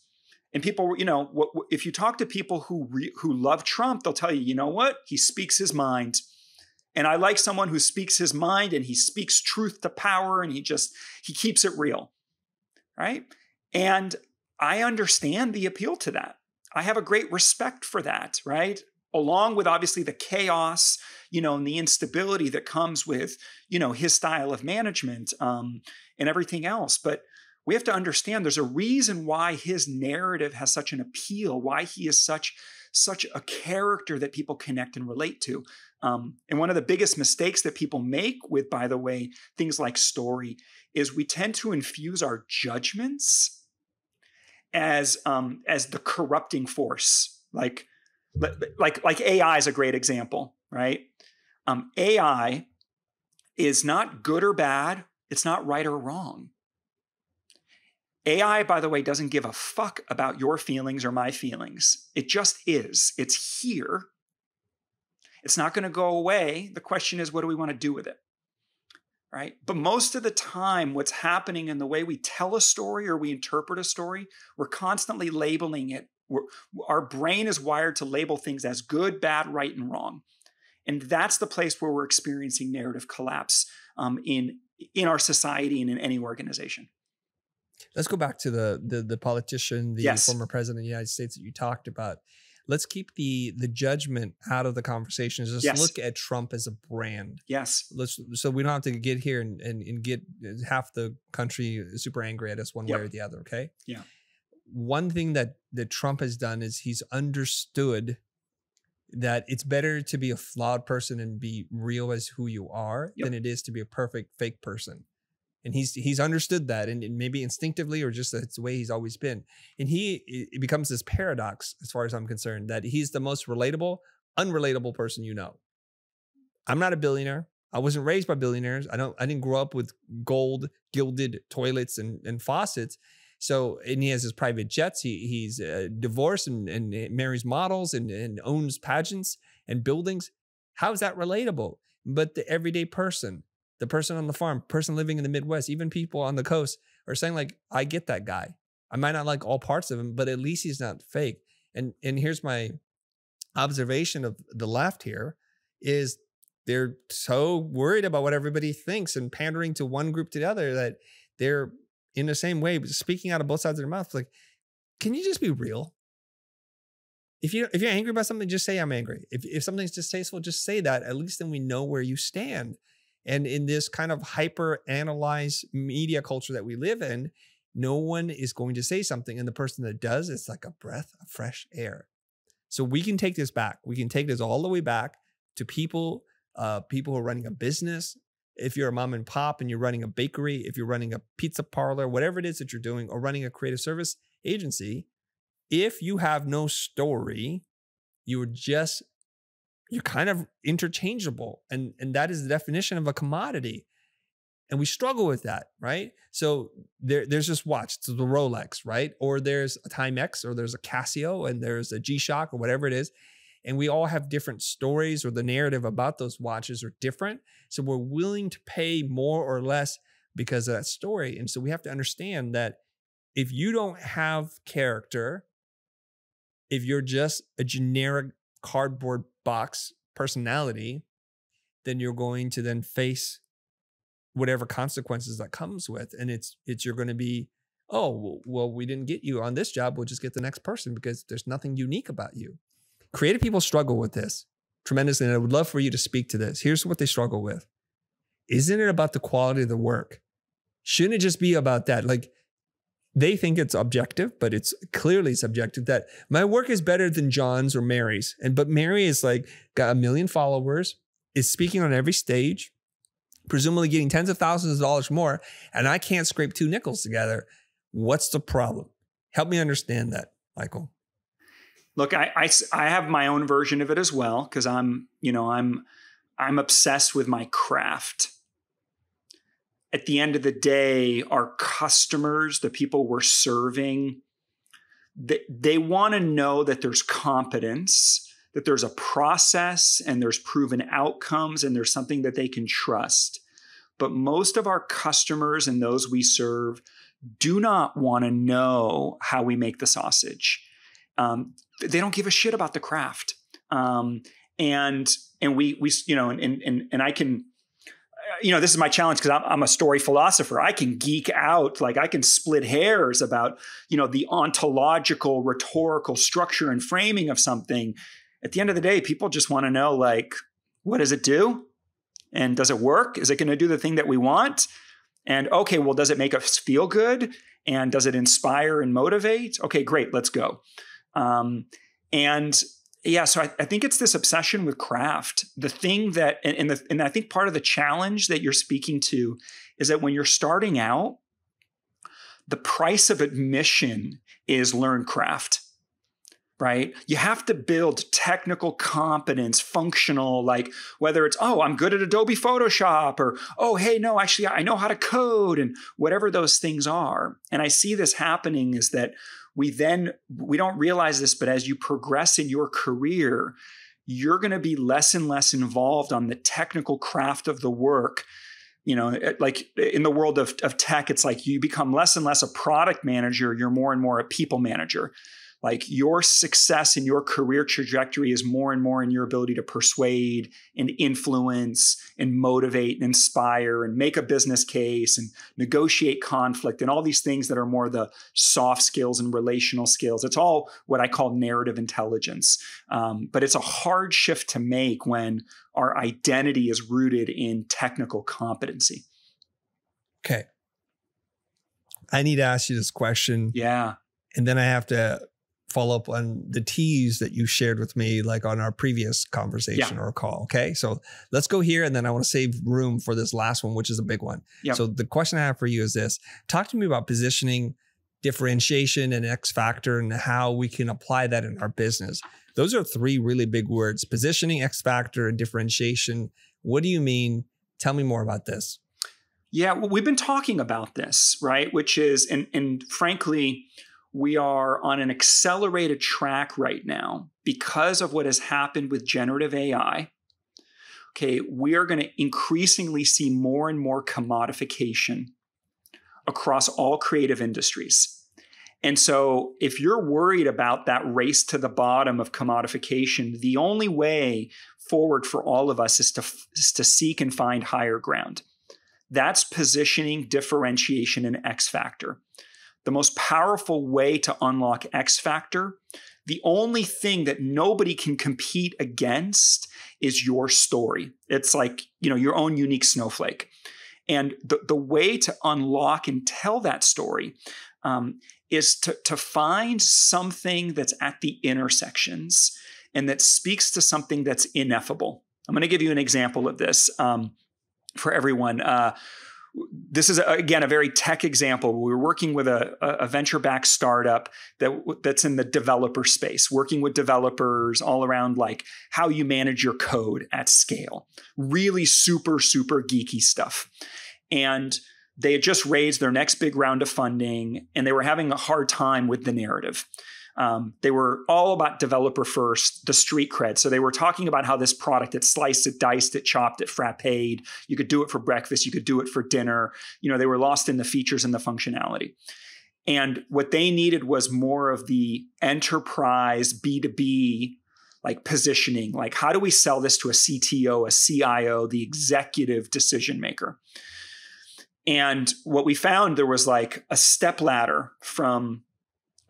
and people you know what, if you talk to people who re, who love trump they'll tell you you know what he speaks his mind and I like someone who speaks his mind and he speaks truth to power and he just he keeps it real. Right? And I understand the appeal to that. I have a great respect for that, right? Along with obviously the chaos, you know, and the instability that comes with, you know, his style of management um, and everything else. But we have to understand there's a reason why his narrative has such an appeal, why he is such such a character that people connect and relate to. Um, and one of the biggest mistakes that people make with, by the way, things like story is we tend to infuse our judgments as um, as the corrupting force. Like like like AI is a great example, right? Um, AI is not good or bad. It's not right or wrong. AI, by the way, doesn't give a fuck about your feelings or my feelings. It just is. It's here. It's not going to go away. The question is, what do we want to do with it? Right? But most of the time, what's happening in the way we tell a story or we interpret a story, we're constantly labeling it. We're, our brain is wired to label things as good, bad, right, and wrong. And that's the place where we're experiencing narrative collapse um, in, in our society and in any organization. Let's go back to the the, the politician, the Yes. former president of the United States that you talked about. Let's keep the the judgment out of the conversation. Just Yes. look at Trump as a brand. Yes. Let's so we don't have to get here and, and, and get half the country super angry at us one Yep. way or the other. Okay. Yeah. One thing that that Trump has done is he's understood that it's better to be a flawed person and be real as who you are Yep. than it is to be a perfect fake person. And he's he's understood that, and, and maybe instinctively or just that's the way he's always been. And he it it becomes this paradox, as far as I'm concerned, that he's the most relatable, unrelatable person you know. I'm not a billionaire. I wasn't raised by billionaires. I don't. I didn't grow up with gold gilded toilets and, and faucets. So, and he has his private jets. He he's uh, divorced and, and marries models and, and owns pageants and buildings. How is that relatable? But the everyday person, the person on the farm, person living in the Midwest, even people on the coast are saying like, I get that guy. I might not like all parts of him, but at least he's not fake. And and here's my observation of the left here is they're so worried about what everybody thinks and pandering to one group to the other that they're in the same way speaking out of both sides of their mouth like can you just be real? If you if you're angry about something just say i'm angry. If, if something's distasteful just say that at least then we know where you stand. And in this kind of hyper analyzed media culture that we live in no one is going to say something and the person that does it's like a breath of fresh air. So we can take this back. We can take this all the way back to people uh, people who are running a business. If you're a mom and pop and you're running a bakery, if you're running a pizza parlor, whatever it is that you're doing, or running a creative service agency, if you have no story, you're just you're kind of interchangeable, and and that is the definition of a commodity. And we struggle with that, right? So there, there's this watch, it's the Rolex, right? Or there's a Timex, or there's a Casio, and there's a G-Shock, or whatever it is and we all have different stories or the narrative about those watches are different. So we're willing to pay more or less because of that story. And so we have to understand that if you don't have character if you're just a generic cardboard box personality then you're going to then face whatever consequences that comes with. And it's it's you're going to be oh well we didn't get you on this job. We'll just get the next person because there's nothing unique about you creative people struggle with this tremendously. And I would love for you to speak to this. Here's what they struggle with Isn't it about the quality of the work? Shouldn't it just be about that? Like, they think it's objective, but it's clearly subjective that my work is better than John's or Mary's. And but Mary is like got a million followers, is speaking on every stage, presumably getting tens of thousands of dollars more, and I can't scrape two nickels together. What's the problem? Help me understand that, Michael. Look, I, I, I have my own version of it as well because I'm, you know, I'm, I'm obsessed with my craft. At the end of the day, our customers, the people we're serving, they, they want to know that there's competence, that there's a process and there's proven outcomes and there's something that they can trust. But most of our customers and those we serve do not want to know how we make the sausage. Um, they don't give a shit about the craft. Um, and and we we you know and and and I can you know this is my challenge because I'm, I'm a story philosopher. I can geek out like I can split hairs about you know the ontological rhetorical structure and framing of something. At the end of the day, people just want to know like what does it do, and does it work? Is it going to do the thing that we want? And okay, well, does it make us feel good? And does it inspire and motivate? Okay, great, let's go. Um, and yeah, so I, I, think it's this obsession with craft. The thing that, and, and, the, and I think part of the challenge that you're speaking to is that when you're starting out, the price of admission is learn craft, right? You have to build technical competence, functional, like whether it's, oh, I'm good at Adobe Photoshop, or, oh, hey, no, actually, I know how to code, and whatever those things are. And I see this happening is that we then, we don't realize this, but as you progress in your career, you're going to be less and less involved on the technical craft of the work. You know like in the world of, of tech it's like you become less and less a product manager you're more and more a people manager like your success in your career trajectory is more and more in your ability to persuade and influence and motivate and inspire and make a business case and negotiate conflict and all these things that are more the soft skills and relational skills. It's all what I call narrative intelligence. Um, but it's a hard shift to make when our identity is rooted in technical competency. Okay. I need to ask you this question. Yeah. And then I have to follow up on the teas that you shared with me, like on our previous conversation yeah. or call. Okay. So let's go here. And then I want to save room for this last one, which is a big one. Yep. So the question I have for you is this talk to me about positioning, differentiation, and X factor, and how we can apply that in our business. Those are three really big words positioning, X factor, and differentiation. What do you mean? Tell me more about this. Yeah, well, we've been talking about this, right? Which is, and and frankly, we are on an accelerated track right now because of what has happened with generative AI. Okay, we are going to increasingly see more and more commodification across all creative industries. And so, if you're worried about that race to the bottom of commodification, the only way forward for all of us is to, is to seek and find higher ground. That's positioning, differentiation, and X factor the most powerful way to unlock X Factor, the only thing that nobody can compete against is your story. It's like, you know, your own unique snowflake. And the, the way to unlock and tell that story um, is to, to find something that's at the intersections and that speaks to something that's ineffable. I'm going to give you an example of this um, for everyone. Uh, this is again a very tech example. We were working with a, a venture-backed startup that that's in the developer space, working with developers all around like how you manage your code at scale. Really super super geeky stuff, and they had just raised their next big round of funding, and they were having a hard time with the narrative. Um, they were all about developer first, the street cred. So they were talking about how this product, it sliced, it diced, it chopped, it frapped. You could do it for breakfast, you could do it for dinner. You know, they were lost in the features and the functionality. And what they needed was more of the enterprise B2B like positioning. Like, how do we sell this to a CTO, a CIO, the executive decision maker? And what we found there was like a step ladder from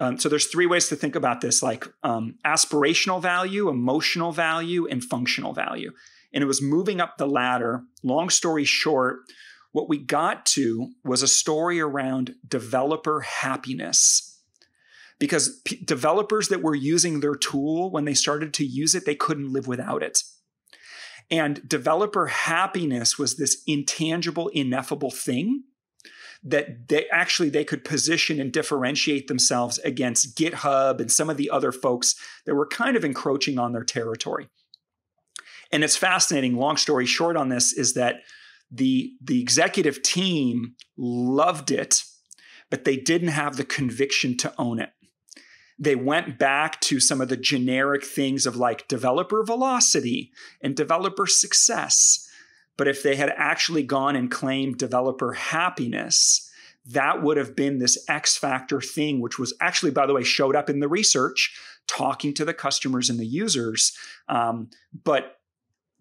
um, so there's three ways to think about this like um, aspirational value emotional value and functional value. And it was moving up the ladder. Long story short what we got to was a story around developer happiness. Because p- developers that were using their tool when they started to use it they couldn't live without it. And developer happiness was this intangible ineffable thing that they actually they could position and differentiate themselves against GitHub and some of the other folks that were kind of encroaching on their territory. And it's fascinating. Long story short on this is that the the executive team loved it, but they didn't have the conviction to own it. They went back to some of the generic things of like developer velocity and developer success but if they had actually gone and claimed developer happiness, that would have been this X factor thing, which was actually, by the way, showed up in the research, talking to the customers and the users. Um, but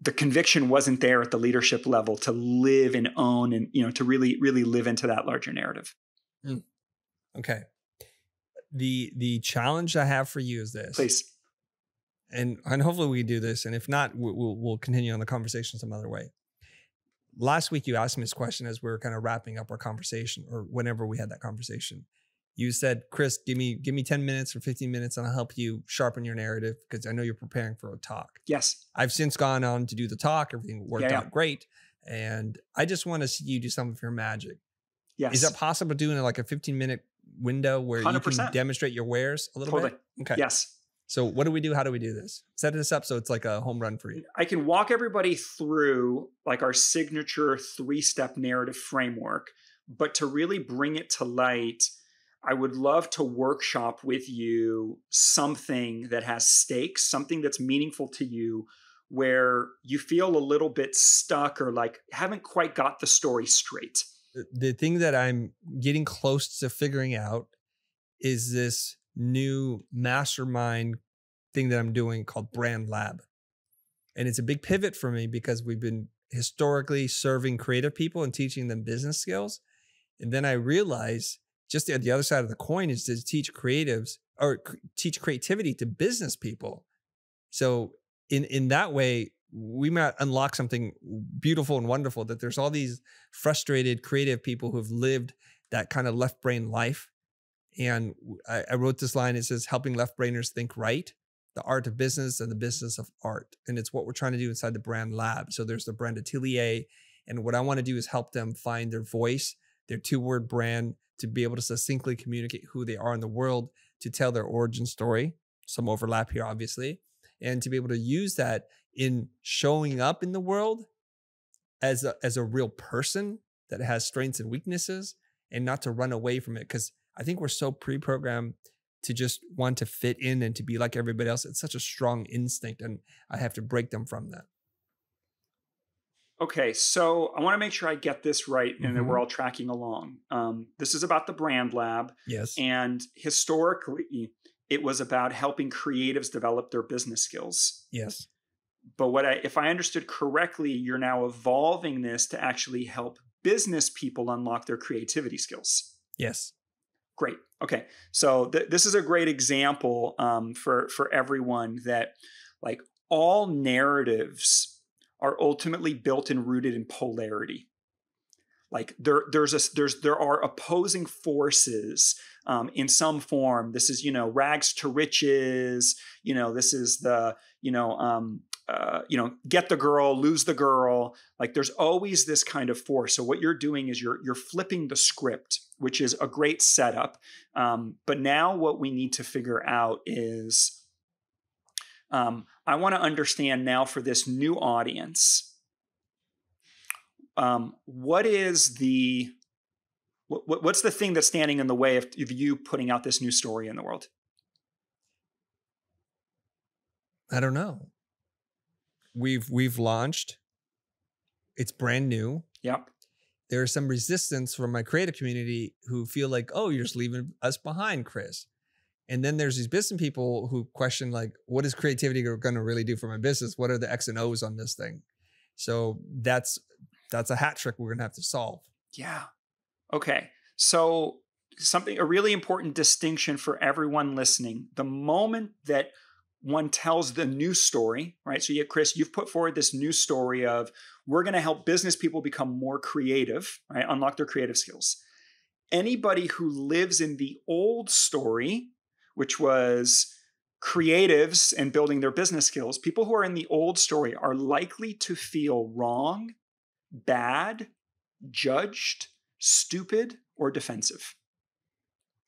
the conviction wasn't there at the leadership level to live and own and you know to really really live into that larger narrative. Mm. okay. The the challenge i have for you is this. Please. And and hopefully we do this and if not we'll, we'll continue on the conversation some other way last week you asked me this question as we were kind of wrapping up our conversation or whenever we had that conversation. You said chris give me give me 10 minutes or 15 minutes and i'll help you sharpen your narrative because i know you're preparing for a talk. Yes. I've since gone on to do the talk everything worked yeah, out great and i just want to see you do some of your magic. Yes is that possible to do like a 15 minute window where 100%. you can demonstrate your wares a little totally. bit okay. Yes So what do we do? How do we do this? Set this up so it's like a home run for you. I can walk everybody through like our signature three-step narrative framework, but to really bring it to light, I would love to workshop with you something that has stakes, something that's meaningful to you where you feel a little bit stuck or like haven't quite got the story straight. The thing that I'm getting close to figuring out is this new mastermind thing that I'm doing called Brand Lab. And it's a big pivot for me because we've been historically serving creative people and teaching them business skills. And then I realized just the, the other side of the coin is to teach creatives or teach creativity to business people. So in in that way, we might unlock something beautiful and wonderful that there's all these frustrated creative people who've lived that kind of left brain life and I, I wrote this line. It says, helping left brainers think right, the art of business and the business of art. And it's what we're trying to do inside the brand lab. So there's the brand atelier. And what I want to do is help them find their voice, their two word brand, to be able to succinctly communicate who they are in the world, to tell their origin story. Some overlap here, obviously, and to be able to use that in showing up in the world as a, as a real person that has strengths and weaknesses and not to run away from it. Because I think we're so pre-programmed to just want to fit in and to be like everybody else. It's such a strong instinct, and I have to break them from that. Okay, so I want to make sure I get this right and mm-hmm. that we're mm-hmm. all tracking along. Um, this is about the brand lab. Yes. And historically, it was about helping creatives develop their business skills. Yes. But what I, if I understood correctly, you're now evolving this to actually help business people unlock their creativity skills. Yes. Great. Okay. So th- this is a great example um, for for everyone that like all narratives are ultimately built and rooted in polarity. Like there there's a there's there are opposing forces um, in some form. This is you know rags to riches. You know this is the you know um, uh, you know, get the girl, lose the girl. Like there's always this kind of force. So what you're doing is you're you're flipping the script, which is a great setup. Um, but now what we need to figure out is, um, I want to understand now for this new audience, um, what is the what, what's the thing that's standing in the way of, of you putting out this new story in the world? I don't know we've we've launched. It's brand new. Yep. There's some resistance from my creative community who feel like, oh, you're just leaving us behind, Chris. And then there's these business people who question, like, what is creativity going to really do for my business? What are the X and O's on this thing? So that's that's a hat trick we're going to have to solve. Yeah. Okay. So something a really important distinction for everyone listening. The moment that one tells the new story, right? So, yeah, Chris, you've put forward this new story of we're going to help business people become more creative, right? Unlock their creative skills. Anybody who lives in the old story, which was creatives and building their business skills, people who are in the old story are likely to feel wrong, bad, judged, stupid, or defensive.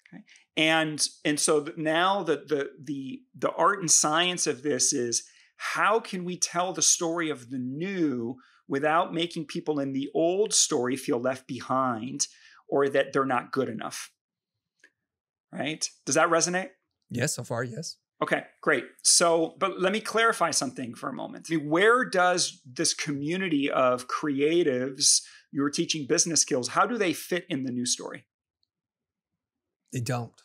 Okay? And and so now the the the the art and science of this is how can we tell the story of the new without making people in the old story feel left behind or that they're not good enough? Right? Does that resonate? Yes so far yes. Okay great. So but let me clarify something for a moment. I mean, where does this community of creatives you're teaching business skills how do they fit in the new story? They don't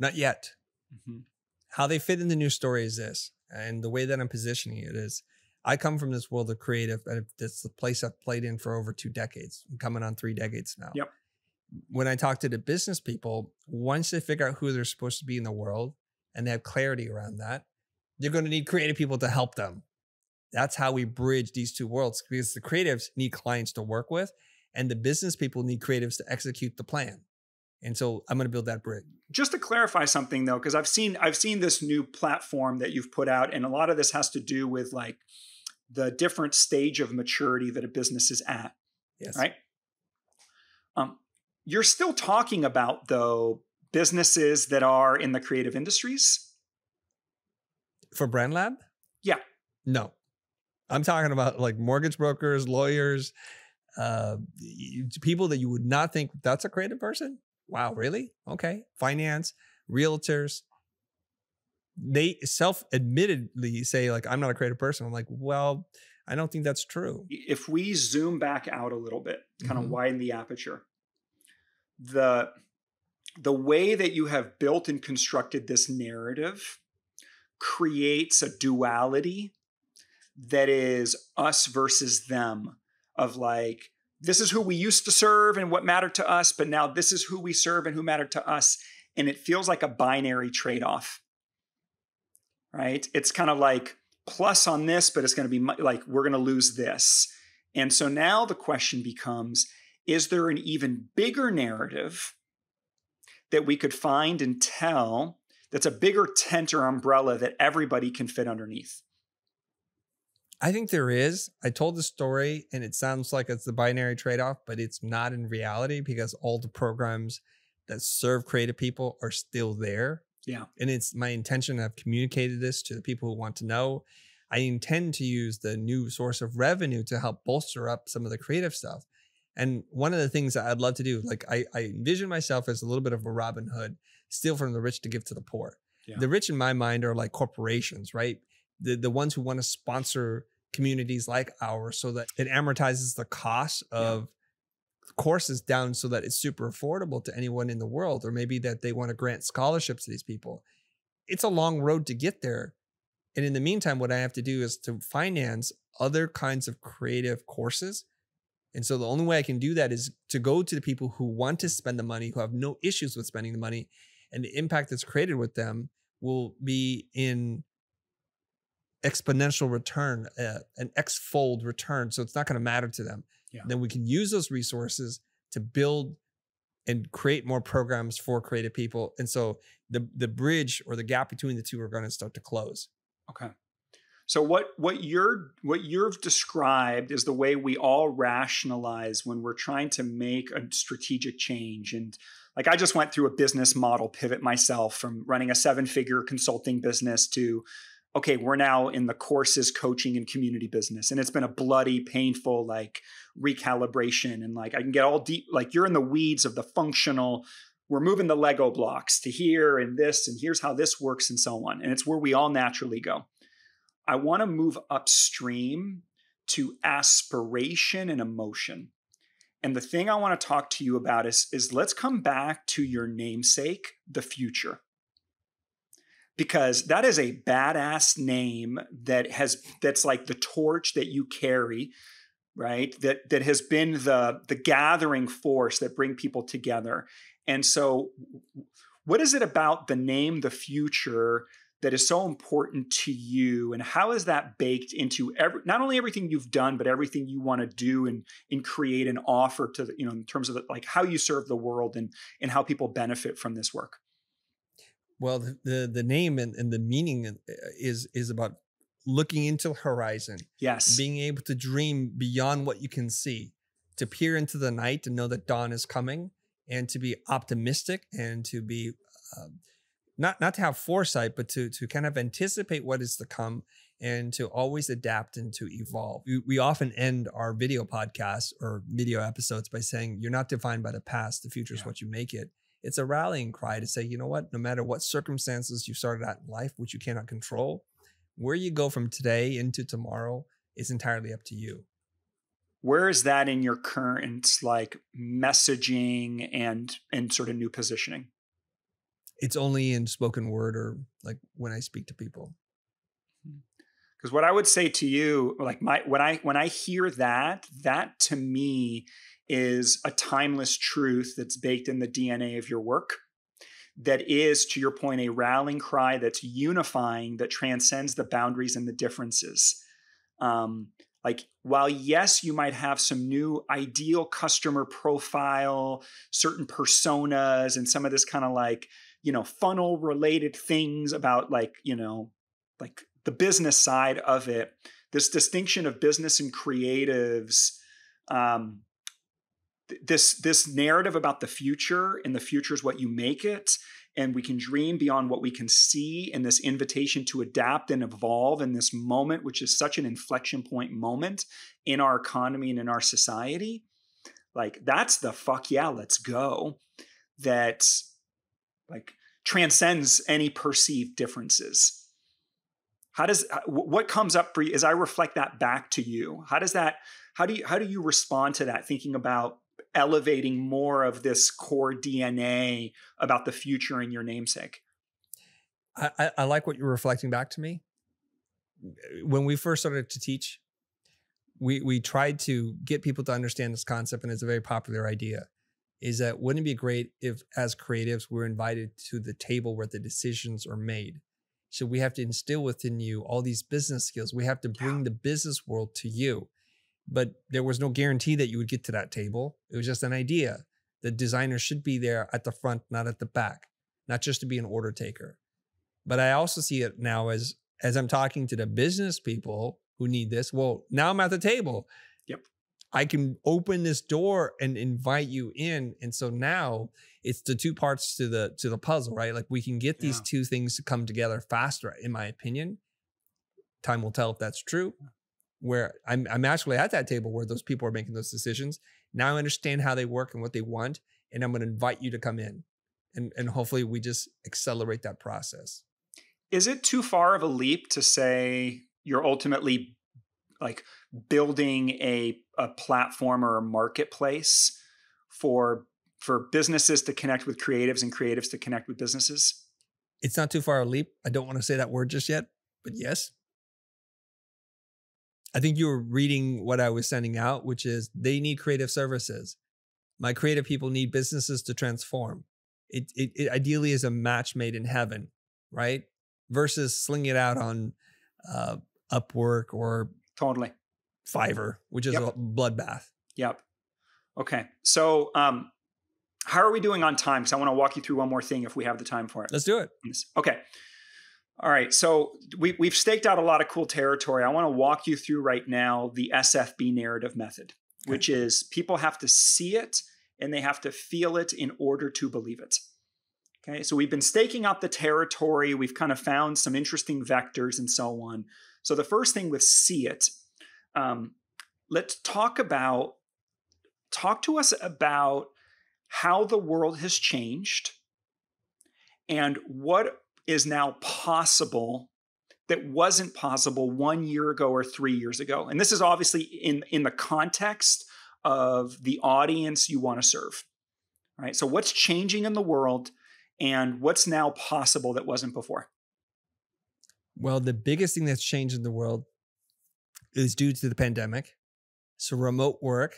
not yet. Mm-hmm. How they fit in the new story is this, and the way that I'm positioning it is I come from this world of creative, and it's the place I've played in for over two decades. I'm coming on three decades now. Yep. When I talk to the business people, once they figure out who they're supposed to be in the world and they have clarity around that, they're going to need creative people to help them. That's how we bridge these two worlds because the creatives need clients to work with, and the business people need creatives to execute the plan. And so I'm going to build that bridge. Just to clarify something though, because I've seen I've seen this new platform that you've put out, and a lot of this has to do with like the different stage of maturity that a business is at. Yes. Right. Um, you're still talking about though businesses that are in the creative industries? For Brand Lab? Yeah. No. I'm talking about like mortgage brokers, lawyers, uh, people that you would not think that's a creative person. Wow, really? Okay. Finance, realtors. They self admittedly say, like, I'm not a creative person. I'm like, well, I don't think that's true. If we zoom back out a little bit, kind mm-hmm. of widen the aperture, the the way that you have built and constructed this narrative creates a duality that is us versus them of like this is who we used to serve and what mattered to us but now this is who we serve and who mattered to us and it feels like a binary trade-off right it's kind of like plus on this but it's going to be like we're going to lose this and so now the question becomes is there an even bigger narrative that we could find and tell that's a bigger tent or umbrella that everybody can fit underneath? I think there is. I told the story and it sounds like it's the binary trade off, but it's not in reality because all the programs that serve creative people are still there. Yeah. And it's my intention. I've communicated this to the people who want to know. I intend to use the new source of revenue to help bolster up some of the creative stuff. And one of the things that I'd love to do, like I, I envision myself as a little bit of a Robin Hood, steal from the rich to give to the poor. Yeah. The rich in my mind are like corporations, right? The the ones who want to sponsor communities like ours so that it amortizes the cost of yeah. courses down so that it's super affordable to anyone in the world, or maybe that they want to grant scholarships to these people. It's a long road to get there. And in the meantime, what I have to do is to finance other kinds of creative courses and so the only way I can do that is to go to the people who want to spend the money, who have no issues with spending the money, and the impact that's created with them will be in exponential return, uh, an x-fold return. So it's not going to matter to them. Yeah. Then we can use those resources to build and create more programs for creative people. And so the the bridge or the gap between the two are going to start to close. Okay. So what what you're what you've described is the way we all rationalize when we're trying to make a strategic change and like I just went through a business model pivot myself from running a seven figure consulting business to okay, we're now in the courses, coaching, and community business. And it's been a bloody, painful like recalibration. And like I can get all deep, like you're in the weeds of the functional, we're moving the Lego blocks to here and this, and here's how this works, and so on. And it's where we all naturally go. I want to move upstream to aspiration and emotion. And the thing I want to talk to you about is, is let's come back to your namesake, the Futur. Because that is a badass name that has that's like the torch that you carry, right? That that has been the the gathering force that bring people together. And so what is it about the name the Futur that is so important to you and how is that baked into every not only everything you've done but everything you want to do and and create and offer to the, you know in terms of the, like how you serve the world and and how people benefit from this work well the the, the name and, and the meaning uh, is is about looking into the horizon yes being able to dream beyond what you can see to peer into the night and know that dawn is coming and to be optimistic and to be um, not not to have foresight, but to to kind of anticipate what is to come and to always adapt and to evolve. We, we often end our video podcasts or video episodes by saying, "You're not defined by the past. The future is yeah. what you make it." It's a rallying cry to say, you know what? No matter what circumstances you started out in life, which you cannot control, where you go from today into tomorrow is entirely up to you where is that in your current like messaging and and sort of new positioning it's only in spoken word or like when I speak to people. Because hmm. what I would say to you, like my when I when I hear that, that to me is a timeless truth that's baked in the DNA of your work. That is, to your point, a rallying cry that's unifying, that transcends the boundaries and the differences. Um, like, while yes, you might have some new ideal customer profile, certain personas, and some of this kind of like you know funnel related things about like you know like the business side of it this distinction of business and creatives um, this this narrative about the future and the future is what you make it and we can dream beyond what we can see and this invitation to adapt and evolve in this moment which is such an inflection point moment in our economy and in our society like that's the fuck yeah let's go that like transcends any perceived differences. How does uh, what comes up for you as i reflect that back to you how does that how do you how do you respond to that thinking about elevating more of this core DNA about the future in your namesake. I, I like what you're reflecting back to me. When we first started to teach, we we tried to get people to understand this concept, and it's a very popular idea. Is that wouldn't it be great if, as creatives, we're invited to the table where the decisions are made? So we have to instill within you all these business skills. We have to bring yeah. the business world to you but there was no guarantee that you would get to that table. It was just an idea. The designer should be there at the front, not at the back, not just to be an order taker. But I also see it now as as I'm talking to the business people who need this. Well, now I'm at the table. Yep. I can open this door and invite you in. And so now it's the two parts to the to the puzzle, right? Like we can get these yeah. two things to come together faster, in my opinion. Time will tell if that's true where I'm, I'm actually at that table where those people are making those decisions. Now I understand how they work and what they want, and I'm going to invite you to come in, and and hopefully we just accelerate that process. Is it too far of a leap to say you're ultimately like building a a platform or a marketplace for for businesses to connect with creatives and creatives to connect with businesses? It's not too far a leap. I don't want to say that word just yet, but yes. I think you were reading what I was sending out, which is they need creative services. My creative people need businesses to transform. It, it, it ideally is a match made in heaven, right? Versus sling it out on uh, Upwork or totally Fiverr, which is yep. a bloodbath. Yep. Okay. So, um, how are we doing on time? Because I want to walk you through one more thing if we have the time for it. Let's do it. Okay. All right, so we, we've staked out a lot of cool territory. I want to walk you through right now the SFB narrative method, okay. which is people have to see it and they have to feel it in order to believe it. Okay, so we've been staking out the territory. We've kind of found some interesting vectors and so on. So the first thing with see it, um, let's talk about talk to us about how the world has changed and what is now possible that wasn't possible one year ago or three years ago. And this is obviously in, in the context of the audience you want to serve. Right. So, what's changing in the world and what's now possible that wasn't before? Well, the biggest thing that's changed in the world is due to the pandemic. So, remote work,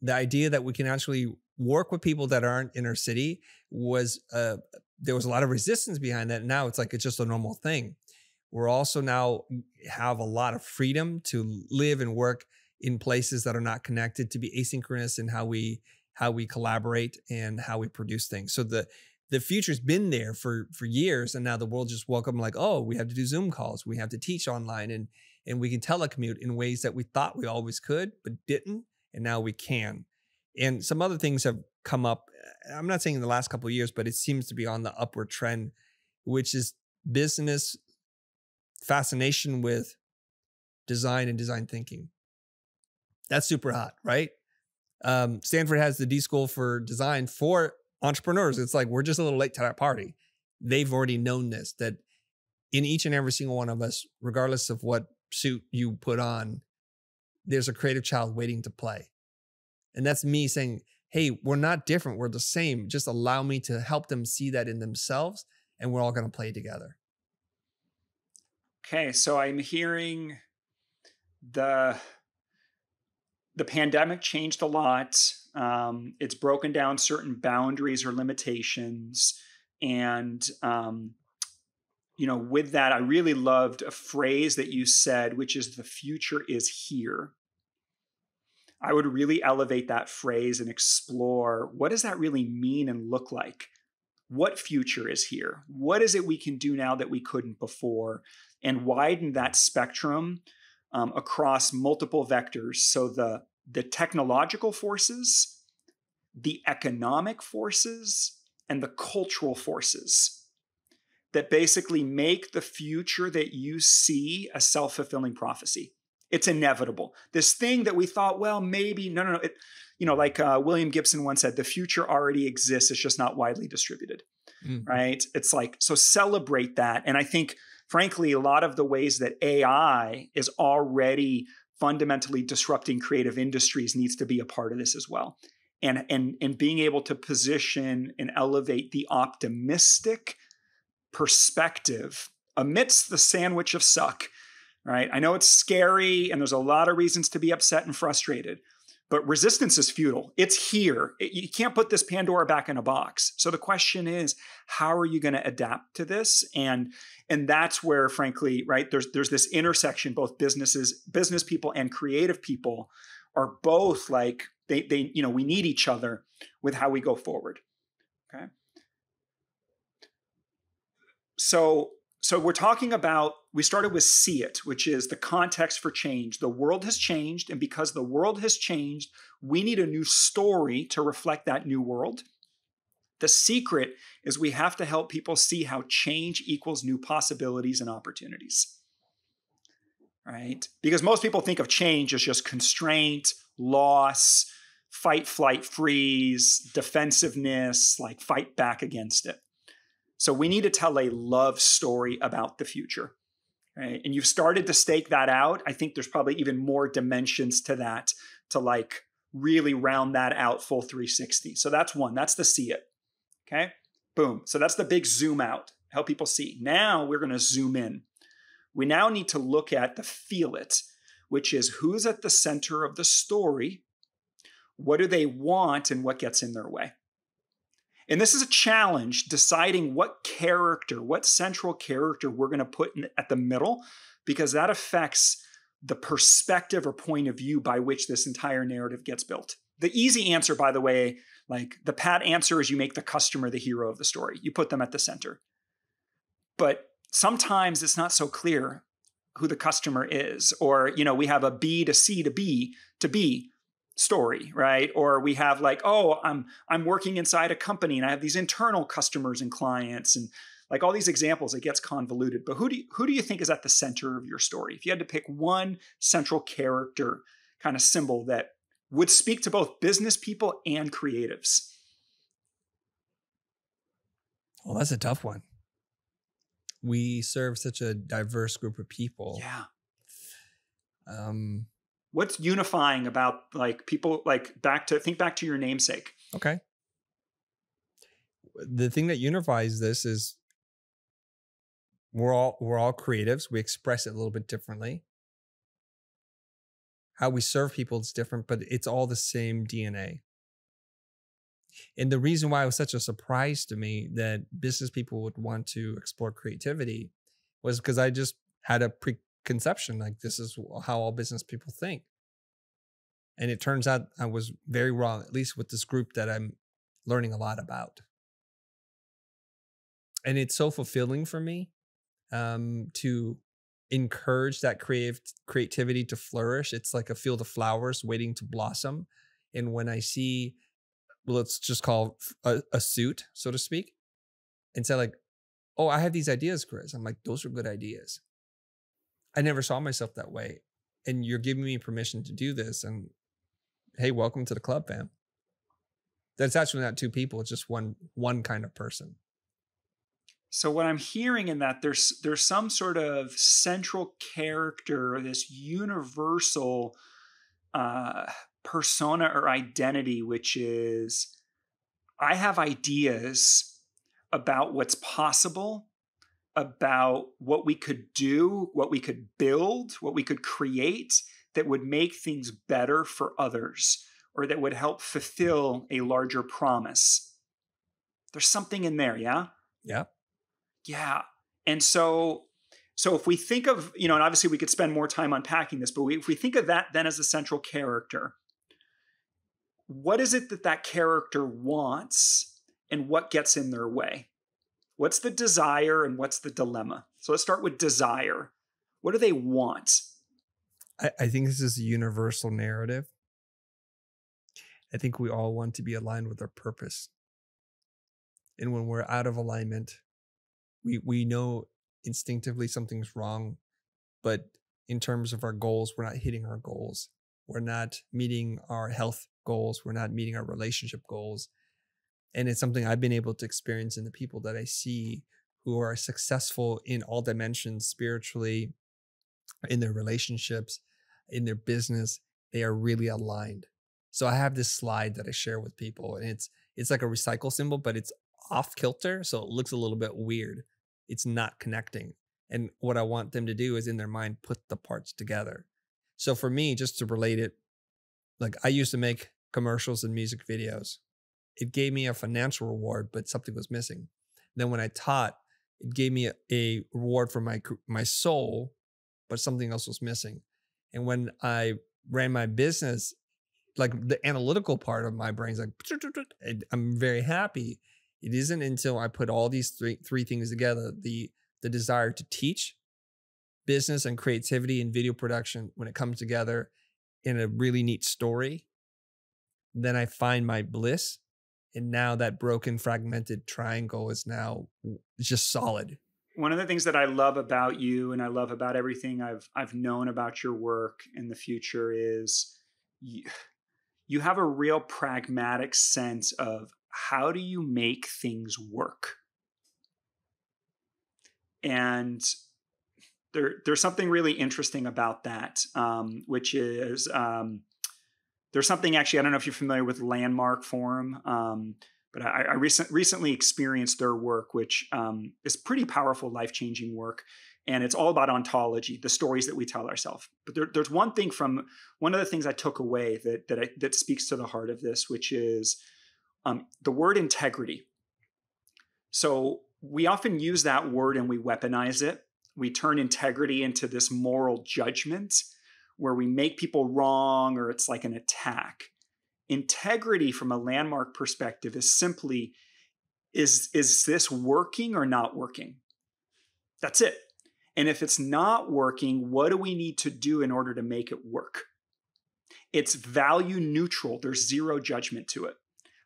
the idea that we can actually work with people that aren't in our city was uh, there was a lot of resistance behind that. Now it's like it's just a normal thing. We're also now have a lot of freedom to live and work in places that are not connected, to be asynchronous in how we how we collaborate and how we produce things. So the the future's been there for for years, and now the world just woke welcome like, oh, we have to do Zoom calls, we have to teach online, and and we can telecommute in ways that we thought we always could but didn't, and now we can. And some other things have come up. Eh, I'm not saying in the last couple of years, but it seems to be on the upward trend, which is business fascination with design and design thinking. That's super hot, right? Um, Stanford has the D School for Design for entrepreneurs. It's like we're just a little late to that party. They've already known this that in each and every single one of us, regardless of what suit you put on, there's a creative child waiting to play. And that's me saying, hey, we're not different. We're the same. Just allow me to help them see that in themselves, and we're all going to play together. Okay, so I'm hearing the the pandemic changed a lot. Um, it's broken down certain boundaries or limitations, and um, you know, with that, I really loved a phrase that you said, which is "the future is here." I would really elevate that phrase and explore what does that really mean and look like? What future is here? What is it we can do now that we couldn't before? And widen that spectrum um, across multiple vectors. So the, the technological forces, the economic forces and the cultural forces that basically make the future that you see a self fulfilling prophecy. It's inevitable. This thing that we thought, well, maybe, no, no, no. It, you know, like uh, William Gibson once said, the future already exists. It's just not widely distributed, mm-hmm. right? It's like, so celebrate that. And I think, frankly, a lot of the ways that AI is already fundamentally disrupting creative industries needs to be a part of this as well. And, and, and being able to position and elevate the optimistic perspective amidst the sandwich of suck, right? I know it's scary and there's a lot of reasons to be upset and frustrated, but resistance is futile. It's here. It, you can't put this Pandora back in a box. So the question is, how are you going to adapt to this? And and that's where, frankly, right there's there's this intersection. Both businesses, business people, and creative people are both like they they you know we need each other with how we go forward. Okay. So so we're talking about we started with see it which is the context for change. The world has changed and because the world has changed we need a new story to reflect that new world. The secret is we have to help people see how change equals new possibilities and opportunities right? Because most people think of change as just constraint loss fight flight freeze defensiveness like fight back against it so we need to tell a love story about the future. Right? And you've started to stake that out. I think there's probably even more dimensions to that to like really round that out full 360. So that's one. That's the see it. Okay. Boom. So that's the big zoom out, help people see. Now we're going to zoom in. We now need to look at the feel it, which is who's at the center of the story, what do they want, and what gets in their way. And this is a challenge deciding what character, what central character we're going to put in, at the middle, because that affects the perspective or point of view by which this entire narrative gets built. The easy answer, by the way, like the pat answer is you make the customer the hero of the story, you put them at the center. But sometimes it's not so clear who the customer is, or, you know, we have a B to C to B to B story right? Or we have like oh i'm i'm working inside a company and i have these internal customers and clients and like all these examples it gets convoluted. But who do you, who do you think is at the center of your story? If you had to pick one central character kind of symbol that would speak to both business people and creatives. Well that's a tough one. We serve such a diverse group of people. Yeah. Um what's unifying about like people like back to think back to your namesake? Okay. The thing that unifies this is we're all we're all creatives. We express it a little bit differently. How we serve people is different but it's all the same dna and the reason why it was such a surprise to me that business people would want to explore creativity was because i just had a pre conception like this is how all business people think. And it turns out i was very wrong at least with this group that i'm learning a lot about. And it's so fulfilling for me um, to encourage that creative creativity to flourish. It's like a field of flowers waiting to blossom. And when i see let's just call a, a suit so to speak and say like oh i have these ideas chris. I'm like those are good ideas I never saw myself that way. And you're giving me permission to do this. And hey, welcome to the club, fam. That's actually not two people, it's just one one kind of person. So what I'm hearing in that there's there's some sort of central character, this universal uh, persona or identity, which is I have ideas about what's possible about what we could do, what we could build, what we could create that would make things better for others or that would help fulfill a larger promise. There's something in there, yeah? Yeah. Yeah. And so so if we think of, you know, and obviously we could spend more time unpacking this, but we, if we think of that then as a central character, what is it that that character wants and what gets in their way? What's the desire and what's the dilemma? So let's start with desire. What do they want? I, I think this is a universal narrative. I think we all want to be aligned with our purpose. And when we're out of alignment, we we know instinctively something's wrong, but in terms of our goals, we're not hitting our goals. We're not meeting our health goals. We're not meeting our relationship goals. And it's something I've been able to experience in the people that I see who are successful in all dimensions spiritually, in their relationships, in their business. They are really aligned. So I have this slide that I share with people, and it's it's like a recycle symbol, but it's off kilter, so it looks a little bit weird. It's not connecting. And what I want them to do is in their mind put the parts together. So for me, just to relate it, like I used to make commercials and music videos. It gave me a financial reward, but something was missing. Then when I taught, it gave me a, a reward for my my soul, but something else was missing. And when I ran my business, like the analytical part of my brain's like I'm very happy. It isn't until I put all these three three things together, the the desire to teach, business and creativity and video production when it comes together in a really neat story, then I find my bliss. And now that broken, fragmented triangle is now just solid. One of the things that I love about you and I love about everything I've I've known about your work in the Futur is you, you have a real pragmatic sense of how do you make things work? And there, there's something really interesting about that, um, which is um, there's something actually, I don't know if you're familiar with Landmark Forum, um, but I, I recent, recently experienced their work, which um, is pretty powerful, life changing work. And it's all about ontology, the stories that we tell ourselves. But there, there's one thing from one of the things I took away that that, I, that speaks to the heart of this, which is um, the word integrity. So we often use that word and we weaponize it. We turn integrity into this moral judgment where we make people wrong or it's like an attack. Integrity from a landmark perspective is simply is is this working or not working? That's it. And if it's not working, what do we need to do in order to make it work? It's value neutral. There's zero judgment to it.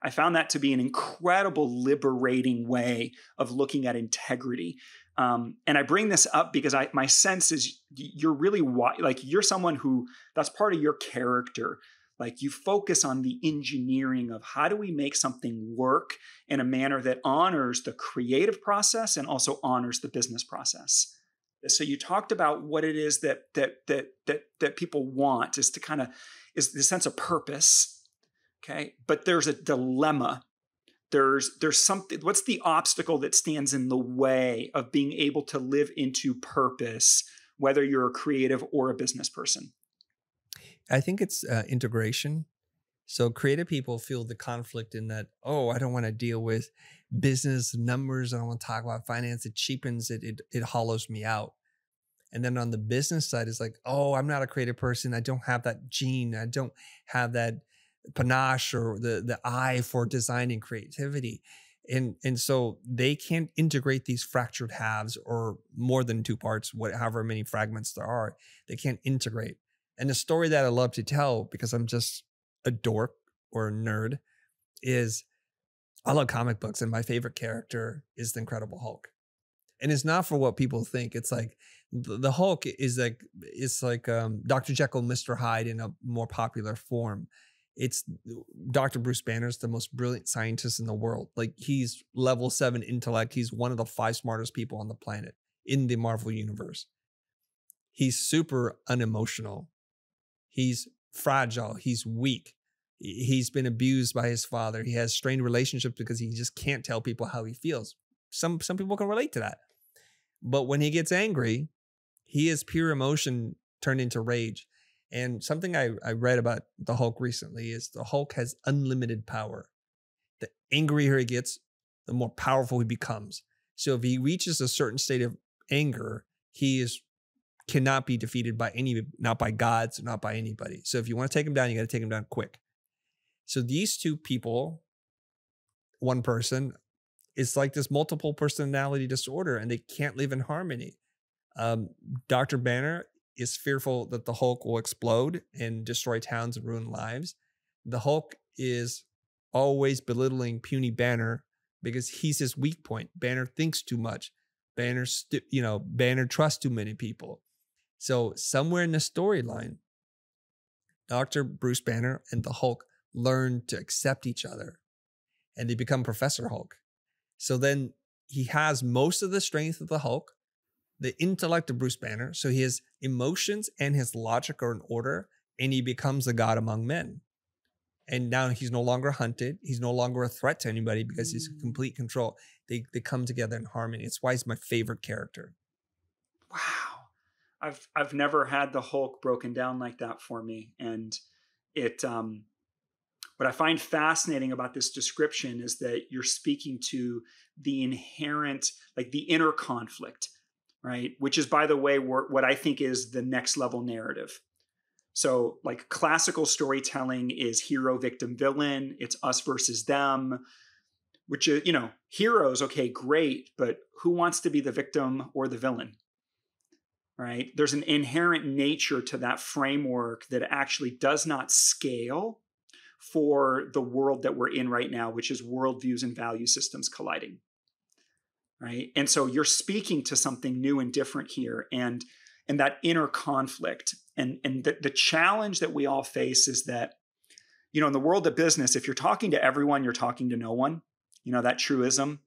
I found that to be an incredible liberating way of looking at integrity. Um, and I bring this up because I my sense is you're really like you're someone who that's part of your character. Like you focus on the engineering of how do we make something work in a manner that honors the creative process and also honors the business process. So you talked about what it is that that that that that people want is to kind of is the sense of purpose Okay. But there's a dilemma. There's there's something what's the obstacle that stands in the way of being able to live into purpose, whether you're a creative or a business person? I think it's uh, integration. So creative people feel the conflict in that, oh, I don't want to deal with business numbers. I don't want to talk about finance. It cheapens it. It it hollows me out. And then on the business side, it's like, oh, I'm not a creative person. I don't have that gene. I don't have that panache or the the eye for design and creativity. And and so they can't integrate these fractured halves or more than two parts whatever many fragments there are. They can't integrate. And the story that i love to tell because i'm just a dork or a nerd is i love comic books and my favorite character is the incredible hulk. And it's not for what people think. It's like the, hulk is like it's like um, dr jekyll mr hyde in a more popular form it's Dr. Bruce Banner's the most brilliant scientist in the world. Like he's level seven intellect. He's one of the five smartest people on the planet in the Marvel universe. He's super unemotional. He's fragile. He's weak. He's been abused by his father. He has strained relationships because he just can't tell people how he feels. Some some people can relate to that. But when he gets angry, he is pure emotion turned into rage. And something I, I read about the Hulk recently is the Hulk has unlimited power. The angrier he gets, the more powerful he becomes. So if he reaches a certain state of anger, he is cannot be defeated by any, not by gods, not by anybody. So if you want to take him down, you got to take him down quick. So these two people, one person, it's like this multiple personality disorder, and they can't live in harmony. Um, Dr. Banner is fearful that the Hulk will explode and destroy towns and ruin lives. The Hulk is always belittling puny Banner because he's his weak point. Banner thinks too much. Banner, you know, Banner trusts too many people. So somewhere in the storyline, Dr. Bruce Banner and the Hulk learn to accept each other and they become Professor Hulk. So then he has most of the strength of the Hulk, the intellect of Bruce Banner. So his emotions and his logic are in order, and he becomes a god among men. And now he's no longer hunted. He's no longer a threat to anybody because he's in complete control. They they come together in harmony. It's why he's my favorite character. Wow. I've I've never had the Hulk broken down like that for me. And it um what I find fascinating about this description is that you're speaking to the inherent, like the inner conflict, right? Which is, by the way, what I think is the next level narrative. So, like classical storytelling is hero, victim, villain. It's us versus them, which is, you know, heroes, okay, great, but who wants to be the victim or the villain? Right? There's an inherent nature to that framework that actually does not scale for the world that we're in right now, which is worldviews and value systems colliding. Right. And so you're speaking to something new and different here. And and that inner conflict. And, and the, the challenge that we all face is that, you know, in the world of business, if you're talking to everyone, you're talking to no one, you know, that truism.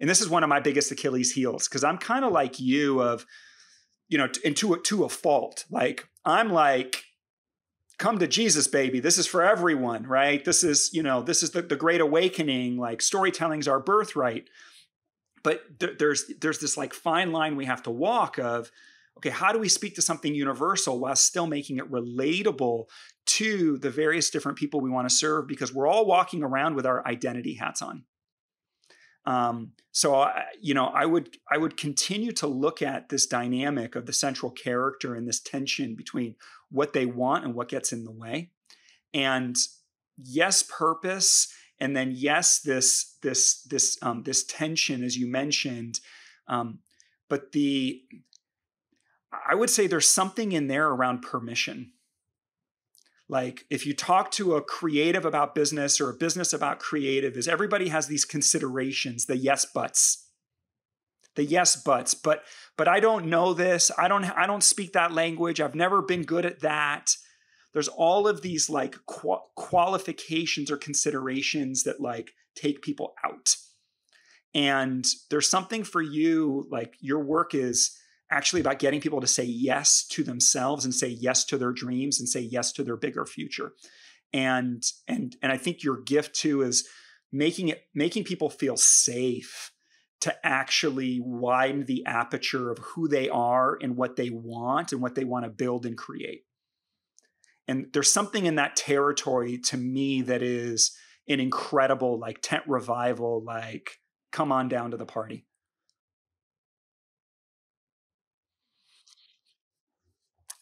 And this is one of my biggest Achilles heels because I'm kind of like you of, you know, and to a, to a fault. Like I'm like, come to Jesus, baby. This is for everyone, right? This is, you know, this is the, the great awakening. Like storytelling's our birthright. But th- there's there's this like fine line we have to walk of, okay, how do we speak to something universal while still making it relatable to the various different people we want to serve? Because we're all walking around with our identity hats on. Um, so I, you know, I would I would continue to look at this dynamic of the central character and this tension between what they want and what gets in the way. And yes, purpose, and then yes, this this this um, this tension, as you mentioned. Um, but the I would say there's something in there around permission. Like if you talk to a creative about business or a business about creative, is everybody has these considerations, the yes buts the yes buts but but i don't know this i don't i don't speak that language i've never been good at that there's all of these like qualifications or considerations that like take people out and there's something for you like your work is actually about getting people to say yes to themselves and say yes to their dreams and say yes to their bigger future and and and i think your gift too is making it making people feel safe to actually widen the aperture of who they are and what they want and what they want to build and create. And there's something in that territory to me that is an incredible, like tent revival, like, come on down to the party.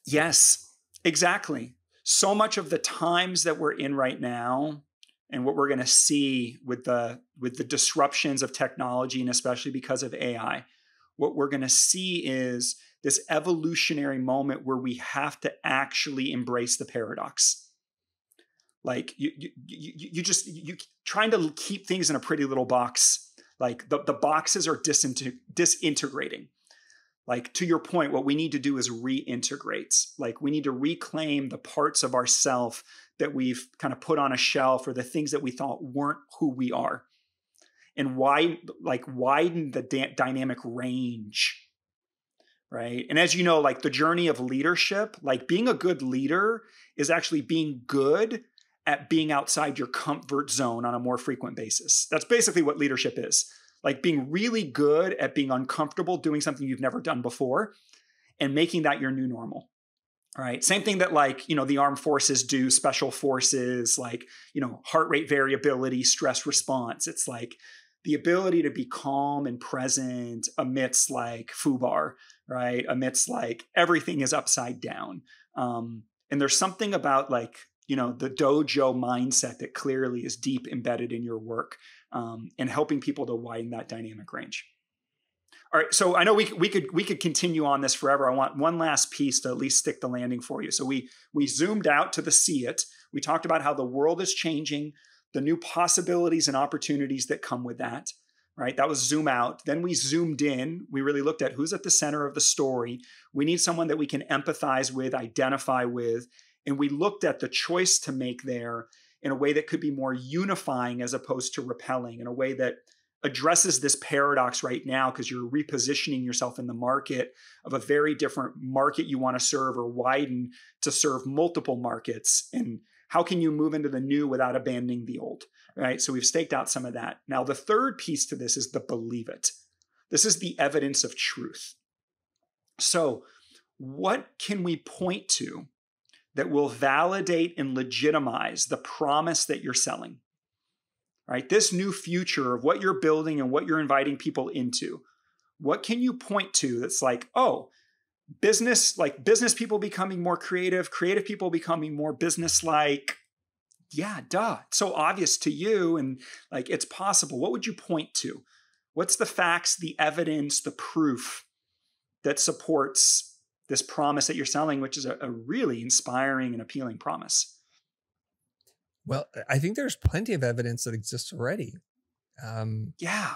Yes, exactly. So much of the times that we're in right now and what we're going to see with the with the disruptions of technology and especially because of AI what we're going to see is this evolutionary moment where we have to actually embrace the paradox. Like you you you, you just you trying to keep things in a pretty little box like the, the boxes are disintegrating. Like to your point what we need to do is reintegrate. Like we need to reclaim the parts of ourself that we've kind of put on a shelf or the things that we thought weren't who we are. And why like widen the da- dynamic range right? And as you know like the journey of leadership like being a good leader is actually being good at being outside your comfort zone on a more frequent basis. That's basically what leadership is like being really good at being uncomfortable doing something you've never done before and making that your new normal right? Same thing that like you know the armed forces do special forces like you know heart rate variability stress response. It's like the ability to be calm and present amidst like fubar right amidst like everything is upside down um, and there's something about like you know the dojo mindset that clearly is deep embedded in your work um, and helping people to widen that dynamic range all right, so I know we we could we could continue on this forever. I want one last piece to at least stick the landing for you. So we we zoomed out to the see it. We talked about how the world is changing, the new possibilities and opportunities that come with that, right? That was zoom out. Then we zoomed in. We really looked at who's at the center of the story. We need someone that we can empathize with, identify with. And we looked at the choice to make there in a way that could be more unifying as opposed to repelling, in a way that addresses this paradox right now because you're repositioning yourself in the market of a very different market you want to serve or widen to serve multiple markets and how can you move into the new without abandoning the old right so we've staked out some of that now the third piece to this is the believe it this is the evidence of truth so what can we point to that will validate and legitimize the promise that you're selling right? This new future of what you're building and what you're inviting people into. What can you point to that's like, oh, business, like business people becoming more creative, creative people becoming more business like? Yeah, duh. It's so obvious to you and like it's possible. What would you point to? What's the facts, the evidence, the proof that supports this promise that you're selling, which is a, a really inspiring and appealing promise? Well, I think there's plenty of evidence that exists already. Um, yeah.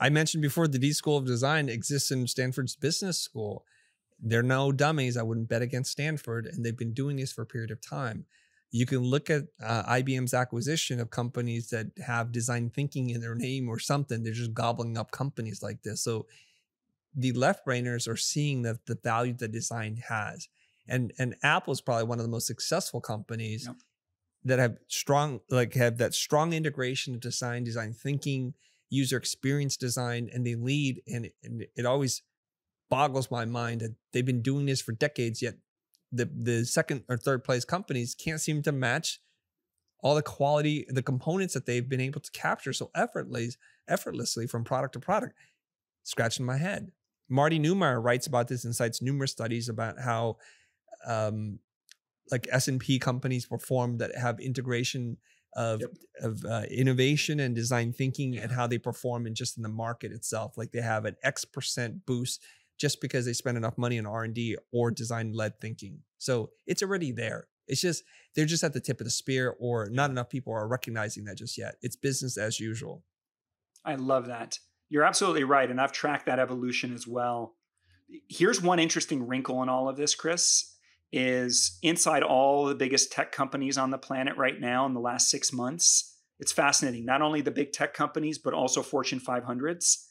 I mentioned before the D School of Design exists in Stanford's business school. They're no dummies. I wouldn't bet against Stanford, and they've been doing this for a period of time. You can look at uh, IBM's acquisition of companies that have design thinking in their name or something. They're just gobbling up companies like this. So the left brainers are seeing that the value that design has. And and Apple is probably one of the most successful companies yep that have strong like have that strong integration of design design thinking user experience design and they lead and and it always boggles my mind that they've been doing this for decades yet the the second or third place companies can't seem to match all the quality the components that they've been able to capture so effortlessly effortlessly from product to product. Scratching my head. Marty neumeier writes about this and cites numerous studies about how um, like S&P companies perform that have integration of yep. of uh, innovation and design thinking and how they perform in just in the market itself. Like they have an x percent boost just because they spend enough money on R&D or mm-hmm. design led thinking so it's already there it's just they're just at the tip of the spear or not enough people are recognizing that just yet it's business as usual i love that you're absolutely right and i've tracked that evolution as well here's one interesting wrinkle in all of this chris is inside all the biggest tech companies on the planet right now in the last six months. It's fascinating. Not only the big tech companies, but also Fortune 500s.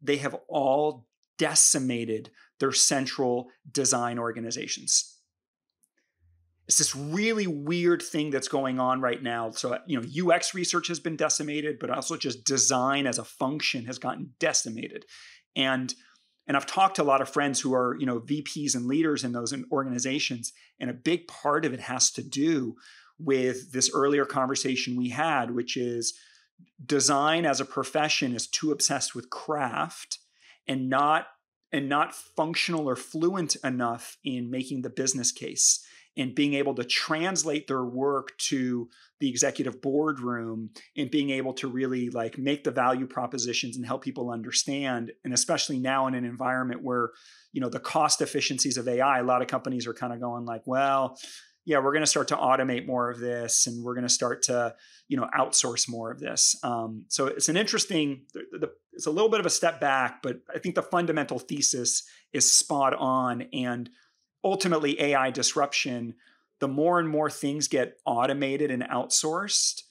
They have all decimated their central design organizations. It's this really weird thing that's going on right now. So, you know, UX research has been decimated, but also just design as a function has gotten decimated. And and I've talked to a lot of friends who are, you know, VPs and leaders in those organizations. And a big part of it has to do with this earlier conversation we had, which is design as a profession is too obsessed with craft and not and not functional or fluent enough in making the business case and being able to translate their work to the executive boardroom and being able to really like make the value propositions and help people understand and especially now in an environment where you know the cost efficiencies of ai a lot of companies are kind of going like well yeah we're going to start to automate more of this and we're going to start to you know outsource more of this um, so it's an interesting the, the, it's a little bit of a step back but i think the fundamental thesis is spot on and ultimately AI disruption, the more and more things get automated and outsourced,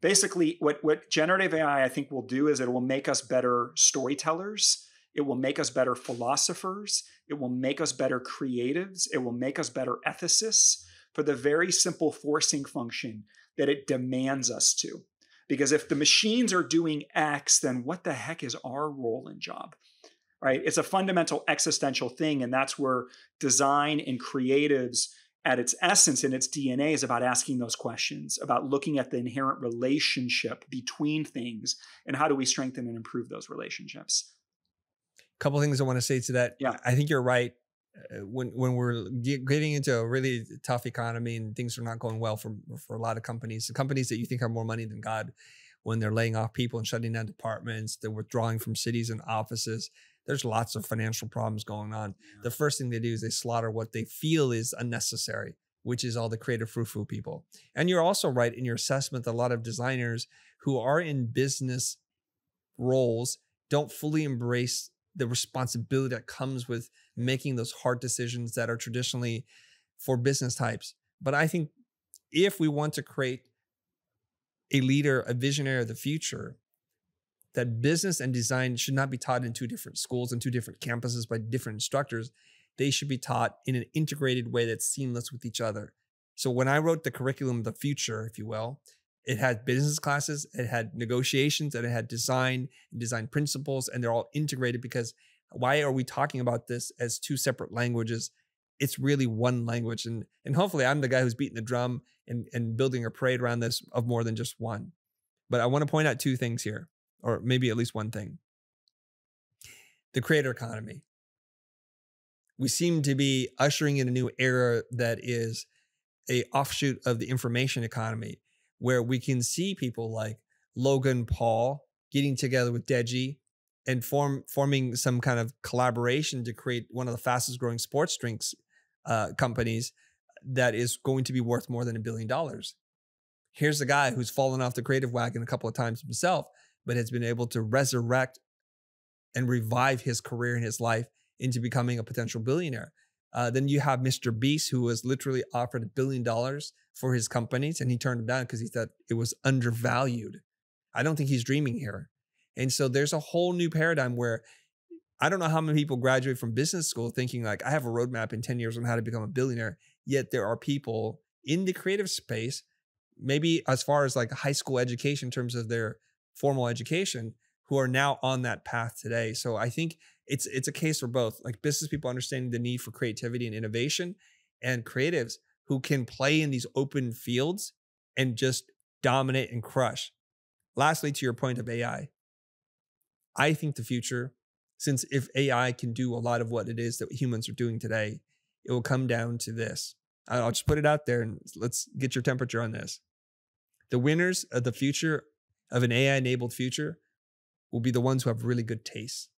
basically what, what generative AI I think will do is it will make us better storytellers. It will make us better philosophers. It will make us better creatives. It will make us better ethicists for the very simple forcing function that it demands us to. Because if the machines are doing X, then what the heck is our role and job? right? It's a fundamental existential thing. And that's where design and creatives at its essence and its DNA is about asking those questions, about looking at the inherent relationship between things and how do we strengthen and improve those relationships. A couple things I want to say to that. Yeah, I think you're right. Uh, when when we're getting into a really tough economy and things are not going well for for a lot of companies, the companies that you think have more money than God, when they're laying off people and shutting down departments, they're withdrawing from cities and offices there's lots of financial problems going on. Yeah. The first thing they do is they slaughter what they feel is unnecessary, which is all the creative frou frou people. And you're also right in your assessment that a lot of designers who are in business roles don't fully embrace the responsibility that comes with making those hard decisions that are traditionally for business types. But I think if we want to create a leader, a visionary of the future, that business and design should not be taught in two different schools and two different campuses by different instructors. They should be taught in an integrated way that's seamless with each other. So when I wrote the curriculum of the future, if you will, it had business classes, it had negotiations, and it had design and design principles, and they're all integrated because why are we talking about this as two separate languages? It's really one language. And and hopefully I'm the guy who's beating the drum and, and building a parade around this of more than just one. But I want to point out two things here, or maybe at least one thing. The creator economy. We seem to be ushering in a new era that is a offshoot of the information economy where we can see people like Logan Paul getting together with Deji and form forming some kind of collaboration to create one of the fastest growing sports drinks uh, companies that is going to be worth more than a billion dollars. Here's a guy who's fallen off the creative wagon a couple of times himself, but has been able to resurrect and revive his career and his life into becoming a potential billionaire. Uh, then you have Mr. Beast, who was literally offered a billion dollars for his companies, and he turned it down because he thought it was undervalued. I don't think he's dreaming here. And so there's a whole new paradigm where I don't know how many people graduate from business school thinking like I have a roadmap in 10 years on how to become a billionaire. Yet there are people in the creative space, maybe as far as like high school education in terms of their formal education, who are now on that path today. So I think it's it's a case for both like business people understanding the need for creativity and innovation and creatives who can play in these open fields and just dominate and crush lastly to your point of ai i think the future since if ai can do a lot of what it is that humans are doing today it will come down to this i'll just put it out there and let's get your temperature on this the winners of the future of an ai enabled future will be the ones who have really good taste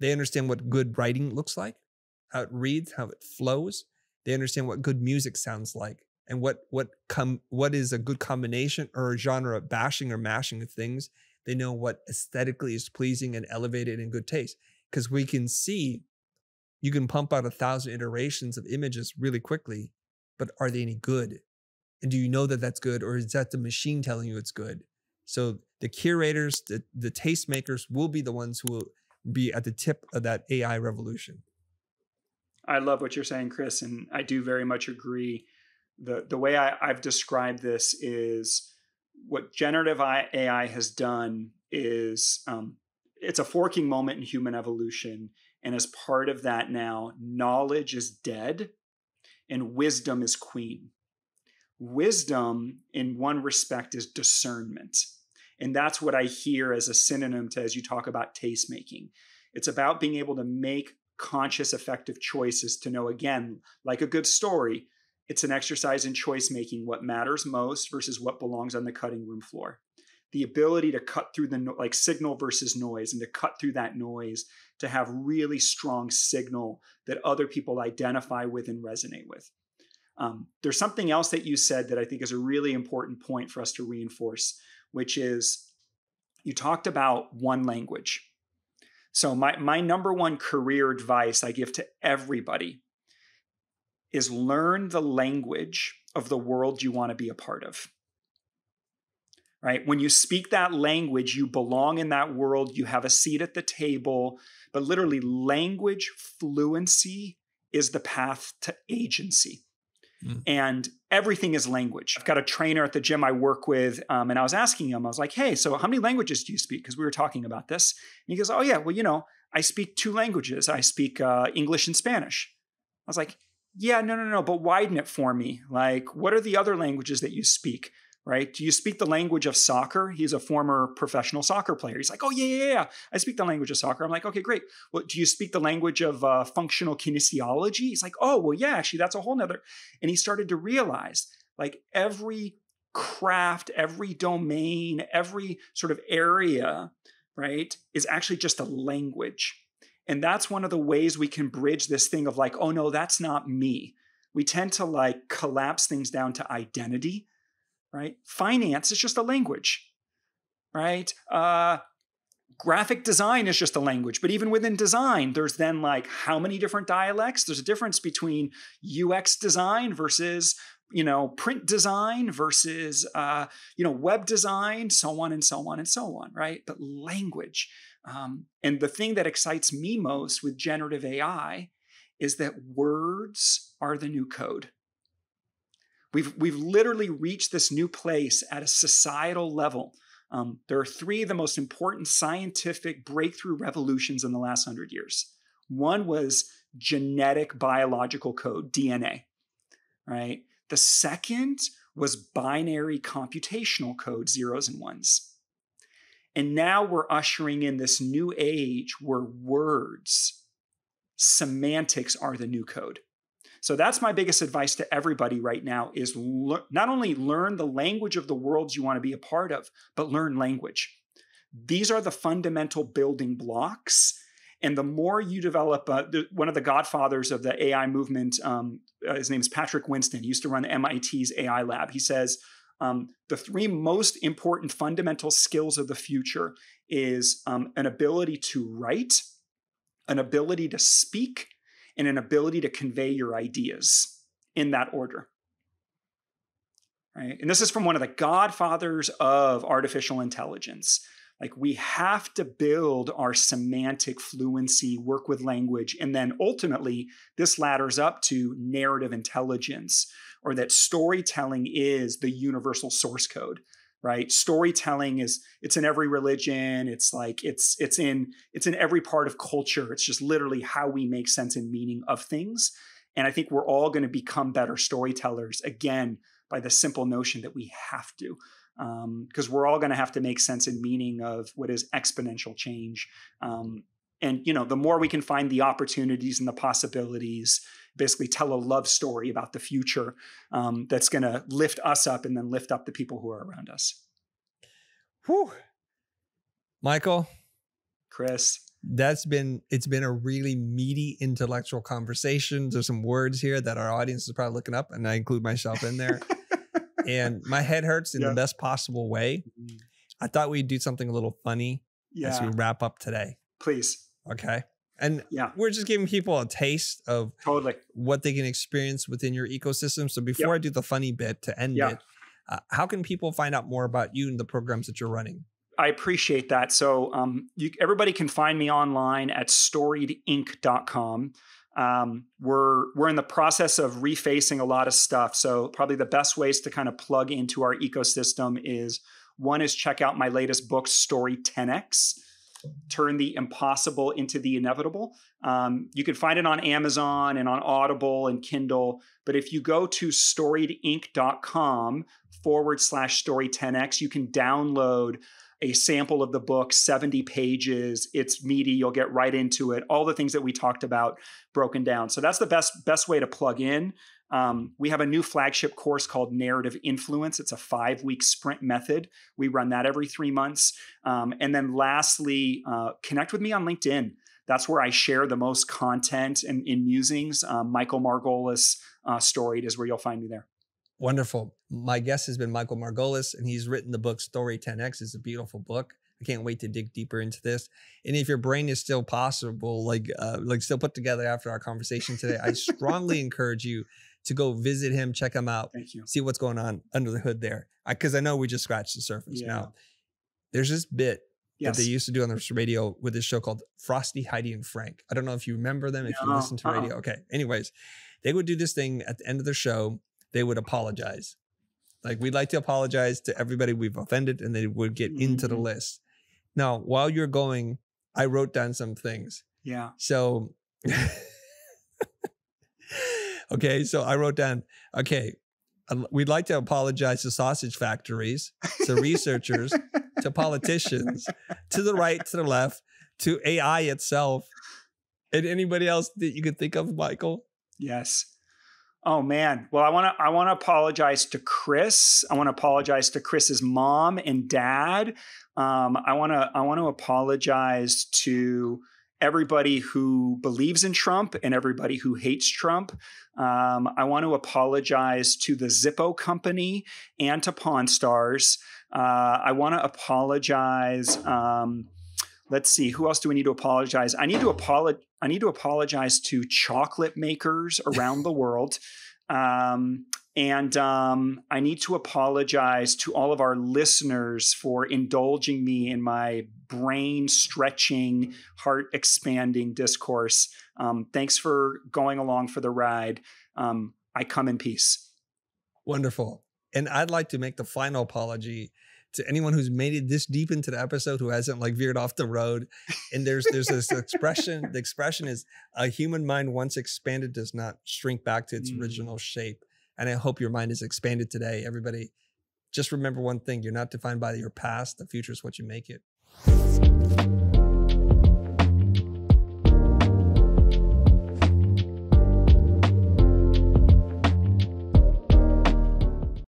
they understand what good writing looks like, how it reads, how it flows. They understand what good music sounds like and what what come what is a good combination or a genre of bashing or mashing of things. They know what aesthetically is pleasing and elevated and good taste. Because we can see you can pump out a thousand iterations of images really quickly, but are they any good? And do you know that that's good, or is that the machine telling you it's good? So the curators, the, the tastemakers will be the ones who will be at the tip of that AI revolution. I love what you're saying, Chris, and I do very much agree. The the way I, I've described this is what generative AI has done is um, it's a forking moment in human evolution, and as part of that, now knowledge is dead, and wisdom is queen. Wisdom, in one respect, is discernment and that's what I hear as a synonym to as you talk about taste making. It's about being able to make conscious, effective choices to know, again, like a good story, it's an exercise in choice making what matters most versus what belongs on the cutting room floor. The ability to cut through the like signal versus noise and to cut through that noise to have really strong signal that other people identify with and resonate with. Um, there's something else that you said that I think is a really important point for us to reinforce, which is you talked about one language. So, my, my number one career advice I give to everybody is learn the language of the world you want to be a part of. Right? When you speak that language, you belong in that world, you have a seat at the table, but literally, language fluency is the path to agency. Mm. And everything is language. I've got a trainer at the gym I work with, um, and I was asking him, I was like, hey, so how many languages do you speak? Because we were talking about this. And he goes, oh, yeah, well, you know, I speak two languages. I speak uh, English and Spanish. I was like, yeah, no, no, no, but widen it for me. Like, what are the other languages that you speak? right? Do you speak the language of soccer? He's a former professional soccer player. He's like, oh, yeah, yeah, yeah. I speak the language of soccer. I'm like, okay, great. Well, do you speak the language of uh, functional kinesiology? He's like, oh, well, yeah, actually, that's a whole nother. And he started to realize like every craft, every domain, every sort of area, right, is actually just a language. And that's one of the ways we can bridge this thing of like, oh, no, that's not me We tend to like collapse things down to identity, right? Finance is just a language, right? Uh, graphic design is just a language but even within design there's then like how many different dialects there's a difference between ux design versus you know print design versus uh, you know web design so on and so on and so on right but language um, and the thing that excites me most with generative ai is that words are the new code we've we've literally reached this new place at a societal level um, there are three of the most important scientific breakthrough revolutions in the last hundred years. One was genetic biological code, DNA, right? The second was binary computational code, zeros and ones. And now we're ushering in this new age where words, semantics are the new code. So that's my biggest advice to everybody right now is le- not only learn the language of the worlds you want to be a part of, but learn language. These are the fundamental building blocks. And the more you develop, uh, the, one of the godfathers of the AI movement, um, uh, his name is Patrick Winston. He used to run MIT's AI lab. He says um, the three most important fundamental skills of the future is um, an ability to write, an ability to speak, and an ability to convey your ideas in that order. Right? And this is from one of the godfathers of artificial intelligence. Like we have to build our semantic fluency, work with language, and then ultimately this ladders up to narrative intelligence, or that storytelling is the universal source code right? Storytelling is it's in every religion it's like it's it's in it's in every part of culture. It's just literally how we make sense and meaning of things. And i think we're all going to become better storytellers again by the simple notion that we have to because um, we're all going to have to make sense and meaning of what is exponential change um, and you know the more we can find the opportunities and the possibilities basically tell a love story about the future um, that's going to lift us up and then lift up the people who are around us. Whew. Michael, Chris, that's been it's been a really meaty intellectual conversation. There's some words here that our audience is probably looking up, and I include myself in there. <laughs> and my head hurts in yeah. the best possible way. Mm-hmm. I thought we'd do something a little funny yeah. as we wrap up today. Please. Okay. And yeah, we're just giving people a taste of totally what they can experience within your ecosystem. So before yep. I do the funny bit to end it, uh, how can people find out more about you and the programs that you're running? I appreciate that. So um, you, everybody can find me online at storiedinc.com. Um, we're we're in the process of refacing a lot of stuff. So probably the best ways to kind of plug into our ecosystem is one is check out my latest book, Story 10x turn the impossible into the inevitable. Um, you can find it on Amazon and on Audible and Kindle. But if you go to storiedinc.com forward slash story 10x, you can download a sample of the book, 70 pages. It's meaty. You'll get right into it. All the things that we talked about broken down. So that's the best best way to plug in. Um, we have a new flagship course called Narrative Influence. It's a five week sprint method. We run that every three months. Um, and then lastly, uh, connect with me on LinkedIn. That's where I share the most content and in musings. Um, Michael Margolis uh, Storied is where you'll find me there. Wonderful. My guest has been Michael Margolis, and he's written the book Story 10X. It's a beautiful book. I can't wait to dig deeper into this. And if your brain is still possible, like uh, like still put together after our conversation today, I strongly <laughs> encourage you to go visit him, check him out, Thank you. see what's going on under the hood there. Because I, I, know we just scratched the surface. Yeah. Now, there's this bit yes. that they used to do on the radio with this show called Frosty, Heidi, and Frank. I don't know if you remember them, if no, you listen to uh-uh. radio. Okay. Anyways, they would do this thing at the end of the show. They would apologize. Like we'd like to apologize to everybody we've offended, and they would get mm-hmm. into the mm-hmm. list. Now, while you're going, I wrote down some things. Yeah. So <laughs> Okay, so I wrote down, okay, we'd like to apologize to sausage factories, to researchers, to politicians, to the right, to the left, to AI itself, and anybody else that you could think of, Michael. Yes. Oh man. Well, I want to I want to apologize to Chris. I want to apologize to Chris's mom and dad. Um, I want to I want to apologize to everybody who believes in Trump and everybody who hates Trump. Um, I want to apologize to the Zippo company and to Pawn Stars. Uh, I want to apologize. Um, let's see, who else do we need to apologize? I need to apologize. I need to apologize to chocolate makers <laughs> around the world. Um, and um, I need to apologize to all of our listeners for indulging me in my brain stretching, heart expanding discourse. Um, thanks for going along for the ride. Um, I come in peace. Wonderful. And I'd like to make the final apology to anyone who's made it this deep into the episode who hasn't like veered off the road. And there's there's this expression. The expression is a human mind once expanded does not shrink back to its mm. original shape. And I hope your mind is expanded today. Everybody, just remember one thing you're not defined by your past. The future is what you make it.